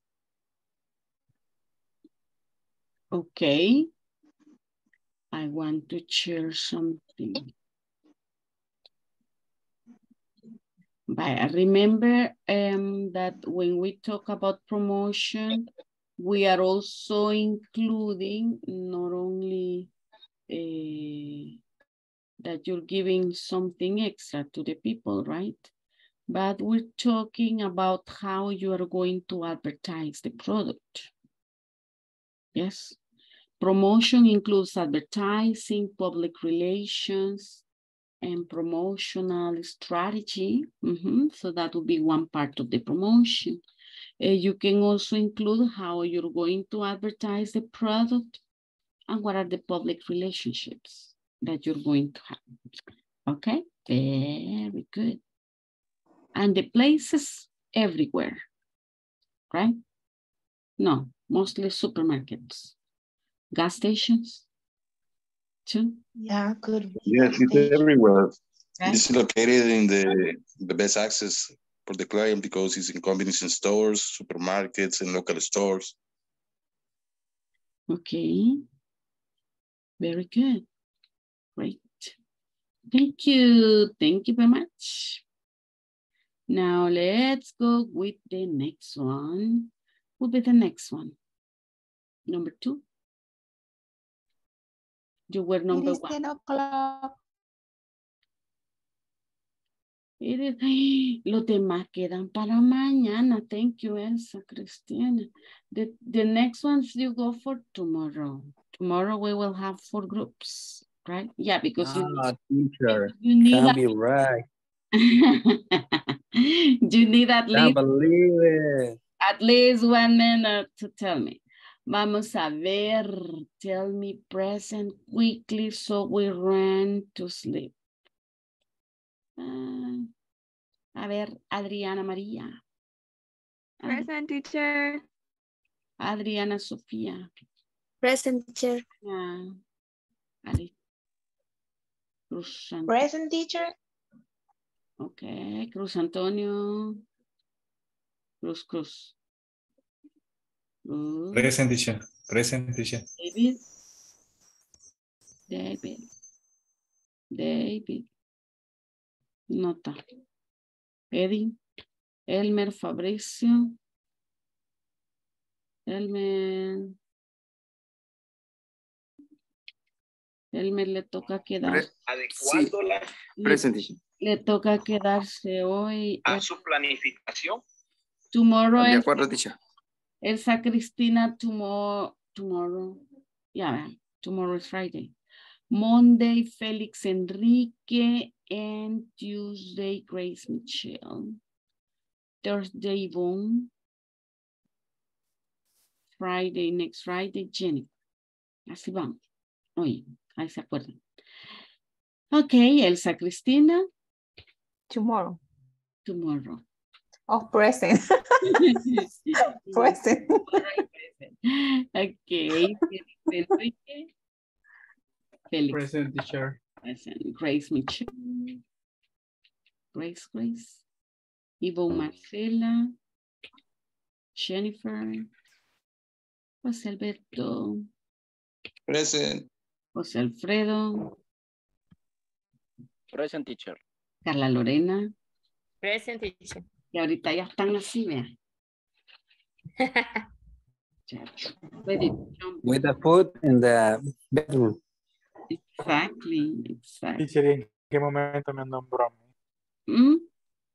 Okay. I want to share something. But remember um, that when we talk about promotion, we are also including not only eh, that you're giving something extra to the people, right? But we're talking about how you are going to advertise the product. Yes. Promotion includes advertising, public relations, and promotional strategy. Mhm, So that would be one part of the promotion. Uh, you can also include how you're going to advertise the product and what are the public relationships that you're going to have. Okay, very good. And the places everywhere, right? No, mostly supermarkets, gas stations, too. Yeah, could be. Yes, it's everywhere. Right. It's located in the the best access for the client because it's in convenience stores, supermarkets, and local stores. Okay. Very good. Great. Thank you. Thank you very much. Now let's go with the next one. Will be the next one. Number two. You were number is one. 10 o'clock. It is- Los demás quedan para mañana. Thank you, Elsa, Cristina. The, the next ones you go for tomorrow. Tomorrow we will have four groups, right? Yeah, because you, Ah, teacher. you need Can't be right. you need at Can't least believe it. at least one minute to tell me. Vamos a ver, tell me present quickly so we run to sleep. Ah, a ver, Adriana María. Present teacher. Adriana Sofía. Present teacher. Ah, Ali. Cruz Antonio. Present teacher. Ok, Cruz Antonio. Cruz Cruz. Cruz. Present teacher. Present teacher. David. David. David. Nota. Eddie. Elmer Fabricio. Elmer. Elmer le toca quedar. Sí, present teacher. Le toca quedarse hoy. A su planificación. Tomorrow De acuerdo, teacher. Elsa Cristina tomorrow, tomorrow, yeah, tomorrow is Friday. Monday, Felix Enrique, and Tuesday, Grace Michelle. Thursday, Yvonne. Friday, next Friday, Jenny. Así vamos. Oye, ahí se acuerdan. Ok, Elsa Cristina. Tomorrow. Tomorrow. Oh, present. present. Okay, Felix. Present teacher. Present. Grace Michelle. Grace, Grace. Yvonne Marcela. Jennifer. José Alberto. Present. José Alfredo. Present teacher. Carla Lorena. Present teacher. Y ahorita ya están así, vean. With the food in the bedroom. Exactly, exactly. Teacher, ¿en qué momento me nombró a mí? Mm,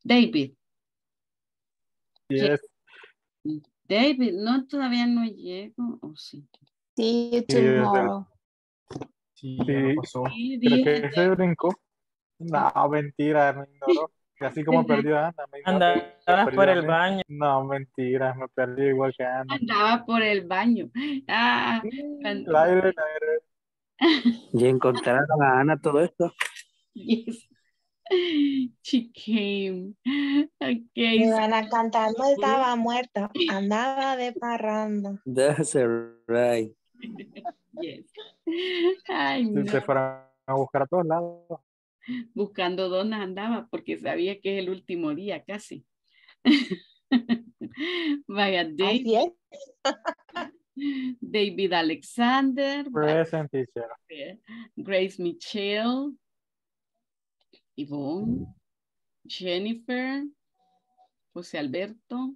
David. Yes. David, no, todavía no llego. ¿O sí? See you Sí, sé. tomorrow. Sí, Sí, pasó. Sí, creo que se brincó. No, mentira, me ignoró. Y así como perdió a Ana, me. Andabas Me por el baño. No, mentira, me perdí igual que Ana. andaba por el baño. Ah, cuando- El aire, el aire. Y encontraron a Ana todo esto. yes. She came. Okay. Ana cantando estaba muerta, andaba de parranda. That's right. Yes. Ay, no. Se fueron a buscar a todos lados. Buscando dónde andaba porque sabía que es el último día casi. Vaya, David. David Alexander, Present teacher. Grace Michelle, Yvonne, Jennifer, José Alberto.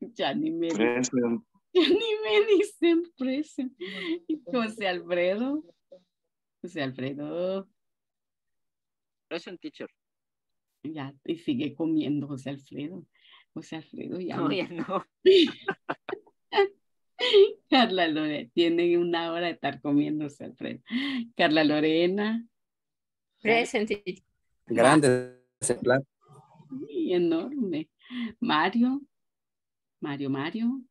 Ya ni me, Present. ya ni me dicen present. José Alfredo. José Alfredo. Present teacher. Ya, y sigue comiendo José Alfredo. José Alfredo ya. No, no. ya no. Carla Lorena, tiene una hora de estar comiendo José Alfredo. Carla Lorena, Present teacher. Grande ese plato. y enorme. Mario, Mario, Mario,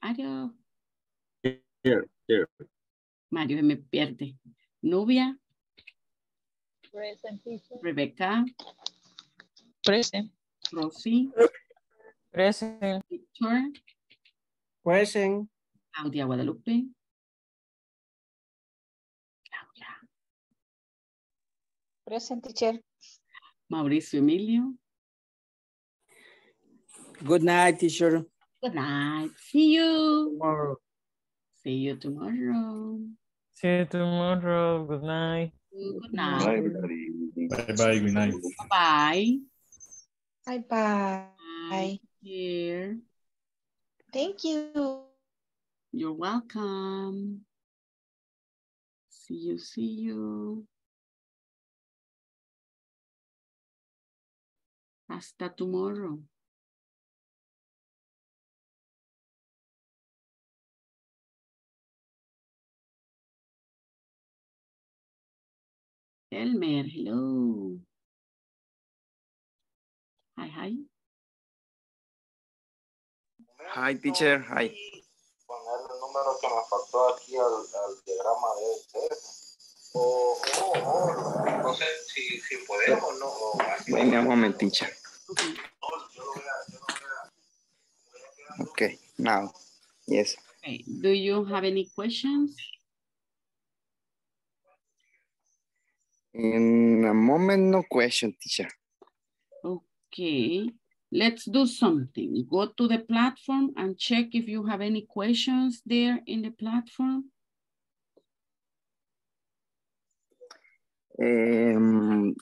Mario, Here, here. Mario se me pierde. Nubia, Present teacher. Rebeca, Present. Rosy, Present. Victor, Present. Claudia Guadalupe. Claudia. Present teacher. Mauricio Emilio. Good night, teacher. Good night. See you. Tomorrow. See you tomorrow. See you tomorrow. Good night. Good night. Bye, everybody. Bye bye, good night. Bye. Bye bye. Bye. Here. Thank you. You're welcome. See you, see you. Hasta tomorrow. Elmer, hello. Hi, hi. Hi, teacher. Hi. Poner el número que me faltó aquí al, al diagrama de test. O, o, o, no sé si, si podemos, ¿no? O así. Venga, un moment, teacher. Okay, now. Yes. Okay. Do you have any questions? In a moment, no question, teacher. Okay, let's do something. Go to the platform and check if you have any questions there in the platform. Um,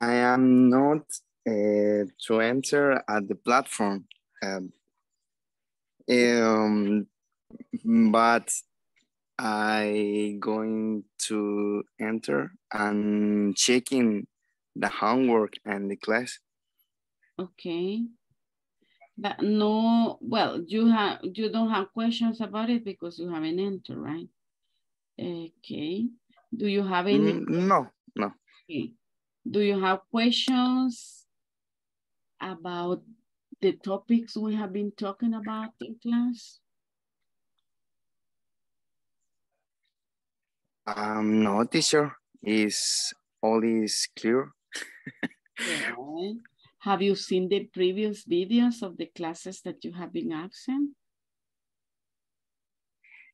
I am not uh, to enter at the platform. Um, um, but I going to enter and checking the homework and the class. Okay. But no, well, you have you don't have questions about it because you haven't entered, right? Okay. Do you have any? Mm, no, no. Okay. Do you have questions about the topics we have been talking about in class? Um, no, teacher. Is all is clear? Okay. Have you seen the previous videos of the classes that you have been absent?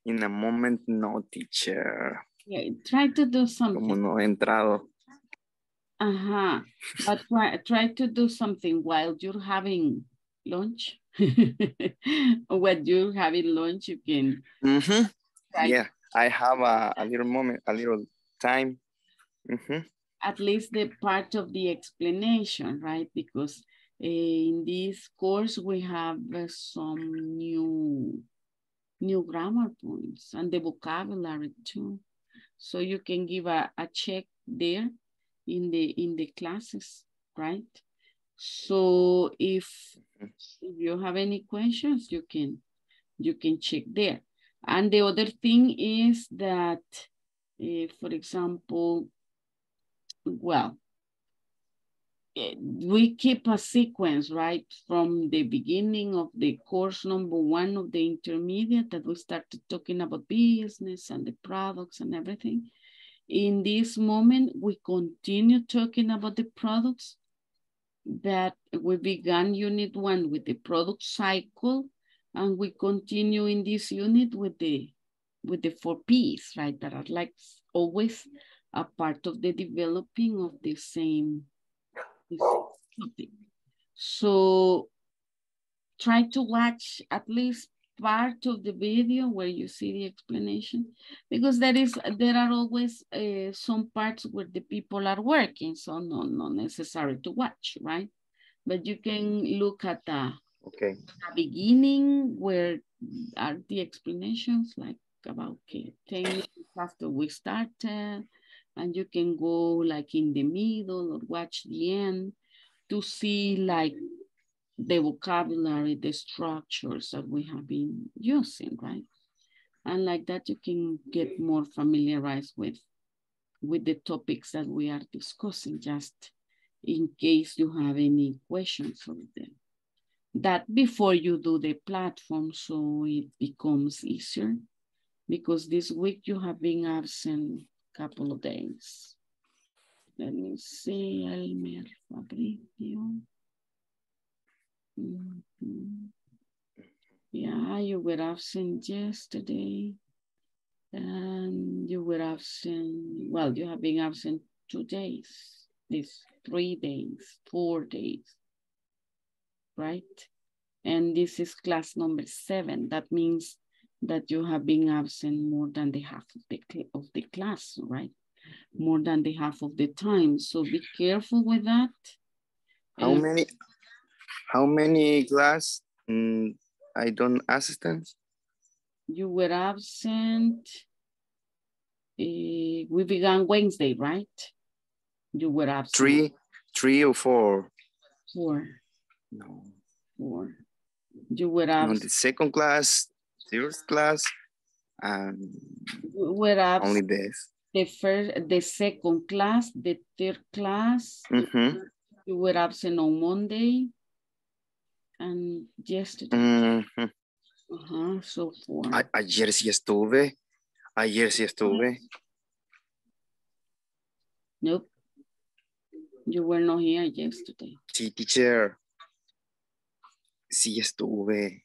In a moment, no, teacher. Yeah, try to do Como something. no he entrado. Uh-huh. But try, try to do something while you're having lunch. when you're having lunch, you can Mm-hmm. Yeah, I have a, a little moment, a little time. Mm-hmm. at least the part of the explanation, right? Because uh, in this course, we have uh, some new, new grammar points and the vocabulary too. So you can give a, a check there in the, in the classes, right? So if, if you have any questions, you can, you can check there. And the other thing is that, uh, for example, well, eh, we keep a sequence, right? From the beginning of the course number one of the intermediate that we started talking about business and the products and everything. In this moment, we continue talking about the products that we began unit one with the product cycle and we continue in this unit with the with the four P's, right? That are like always a part of the developing of the same, topic. So try to watch at least part of the video where you see the explanation because there is there are always uh, some parts where the people are working so no not necessary to watch right but you can look at the, okay. the beginning where are the explanations like about okay, 10 minutes after we started and you can go like in the middle or watch the end to see like the vocabulary, the structures that we have been using, right? And like that, you can get more familiarized with, with the topics that we are discussing, just in case you have any questions on them. That before you do the platform, so it becomes easier, because this week you have been absent a couple of days. Let me see, Elmer Fabrizio. Mm -hmm. Yeah, you were absent yesterday. And you were absent, well, you have been absent two days, these three days, four days, right? And this is class number seven. That means that you have been absent more than the half of the, of the class, right? More than the half of the time. So be careful with that. How and many how many class mm, I don't assistance? You were absent. Uh, we began Wednesday, right? You were absent. Three, three or four? Four. No. Four. You were absent. On the second class, third class, and were absent. only this. The first, the second class, the third class. Mm -hmm. You were absent on Monday and yesterday. Mm -hmm. Uh -huh, so four. A ayer sí estuve. Ayer sí estuve. Nope. You were not here yesterday. Sí, teacher. Sí estuve.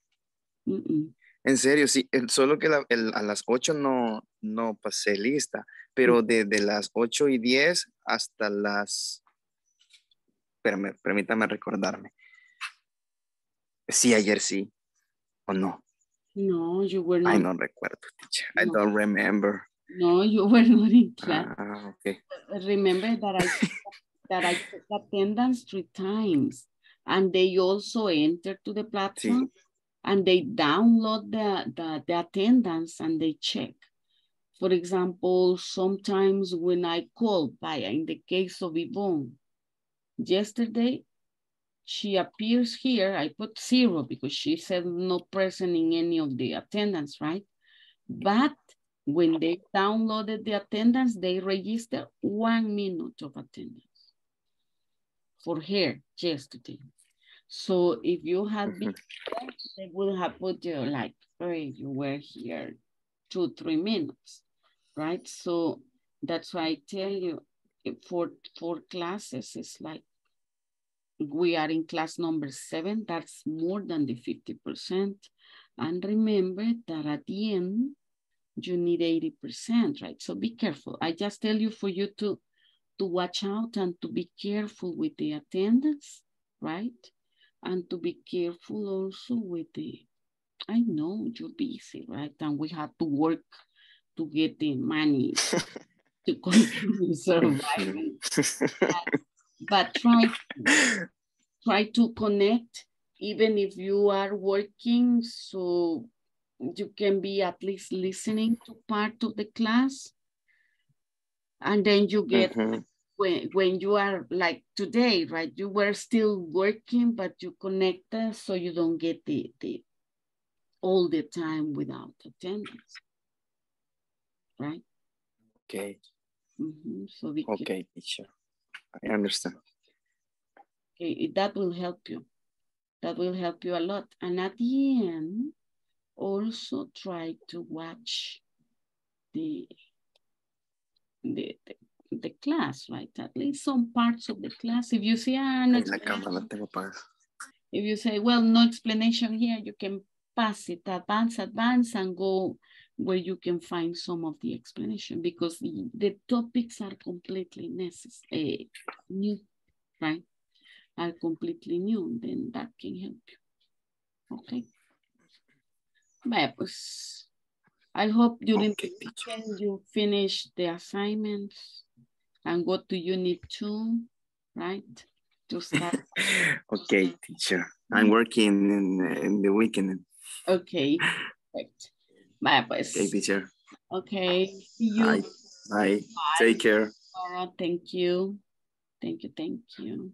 Mm -mm. En serio, sí. Solo que la, el, a las 8 no, no pasé lista, pero desde de las 8 y 10 hasta las... Permítame recordarme. Sí, ayer sí. ¿O no? No, you were not. I no recuerdo, teacher. No. I don't remember. No, you were not in class. Ah, okay. Remember that I that I took attendance three times, and they also enter to the platform, sí. and they download the, the the attendance and they check. For example, sometimes when I call by in the case of Ivonne, yesterday she appears here. I put zero because she said no present in any of the attendance, right? But when they downloaded the attendance, they registered one minute of attendance for her yesterday. So if you had been mm-hmm. there, they would have put you like, hey, you were here two, three minutes, right? So that's why I tell you eh, for, for classes, it's like we are in class number seven, that's more than the 50%. And remember that at the end, you need 80%, right? So be careful. I just tell you for you to, to watch out and to be careful with the attendance, right? And to be careful also with the, I know you're busy, right? And we have to work to get the money to continue surviving. but try try to connect even if you are working so you can be at least listening to part of the class and then you get mm -hmm. When when you are like today right you were still working but you connect so you don't get the the all the time without attendance. Right? Okay. Mm -hmm. So we okay, teacher. I understand. Okay, that will help you. That will help you a lot. And at the end, also try to watch the, the, the, the class, right? At least some parts of the class. If you see an if you say, well, no explanation here, you can pass it, advance, advance, and go where you can find some of the explanation because the, the topics are completely necessary, uh, new, right? Are completely new, then that can help you. Okay. Vaya, pues, I hope during okay, the weekend you finish the assignments and go to unit two, right? To start. okay, teacher. I'm mm-hmm. working in, in the weekend. Okay, perfect. Bye, pues. Okay, teacher. Okay, see you. Bye. Bye. Bye. Take care. thank you. Thank you, thank you.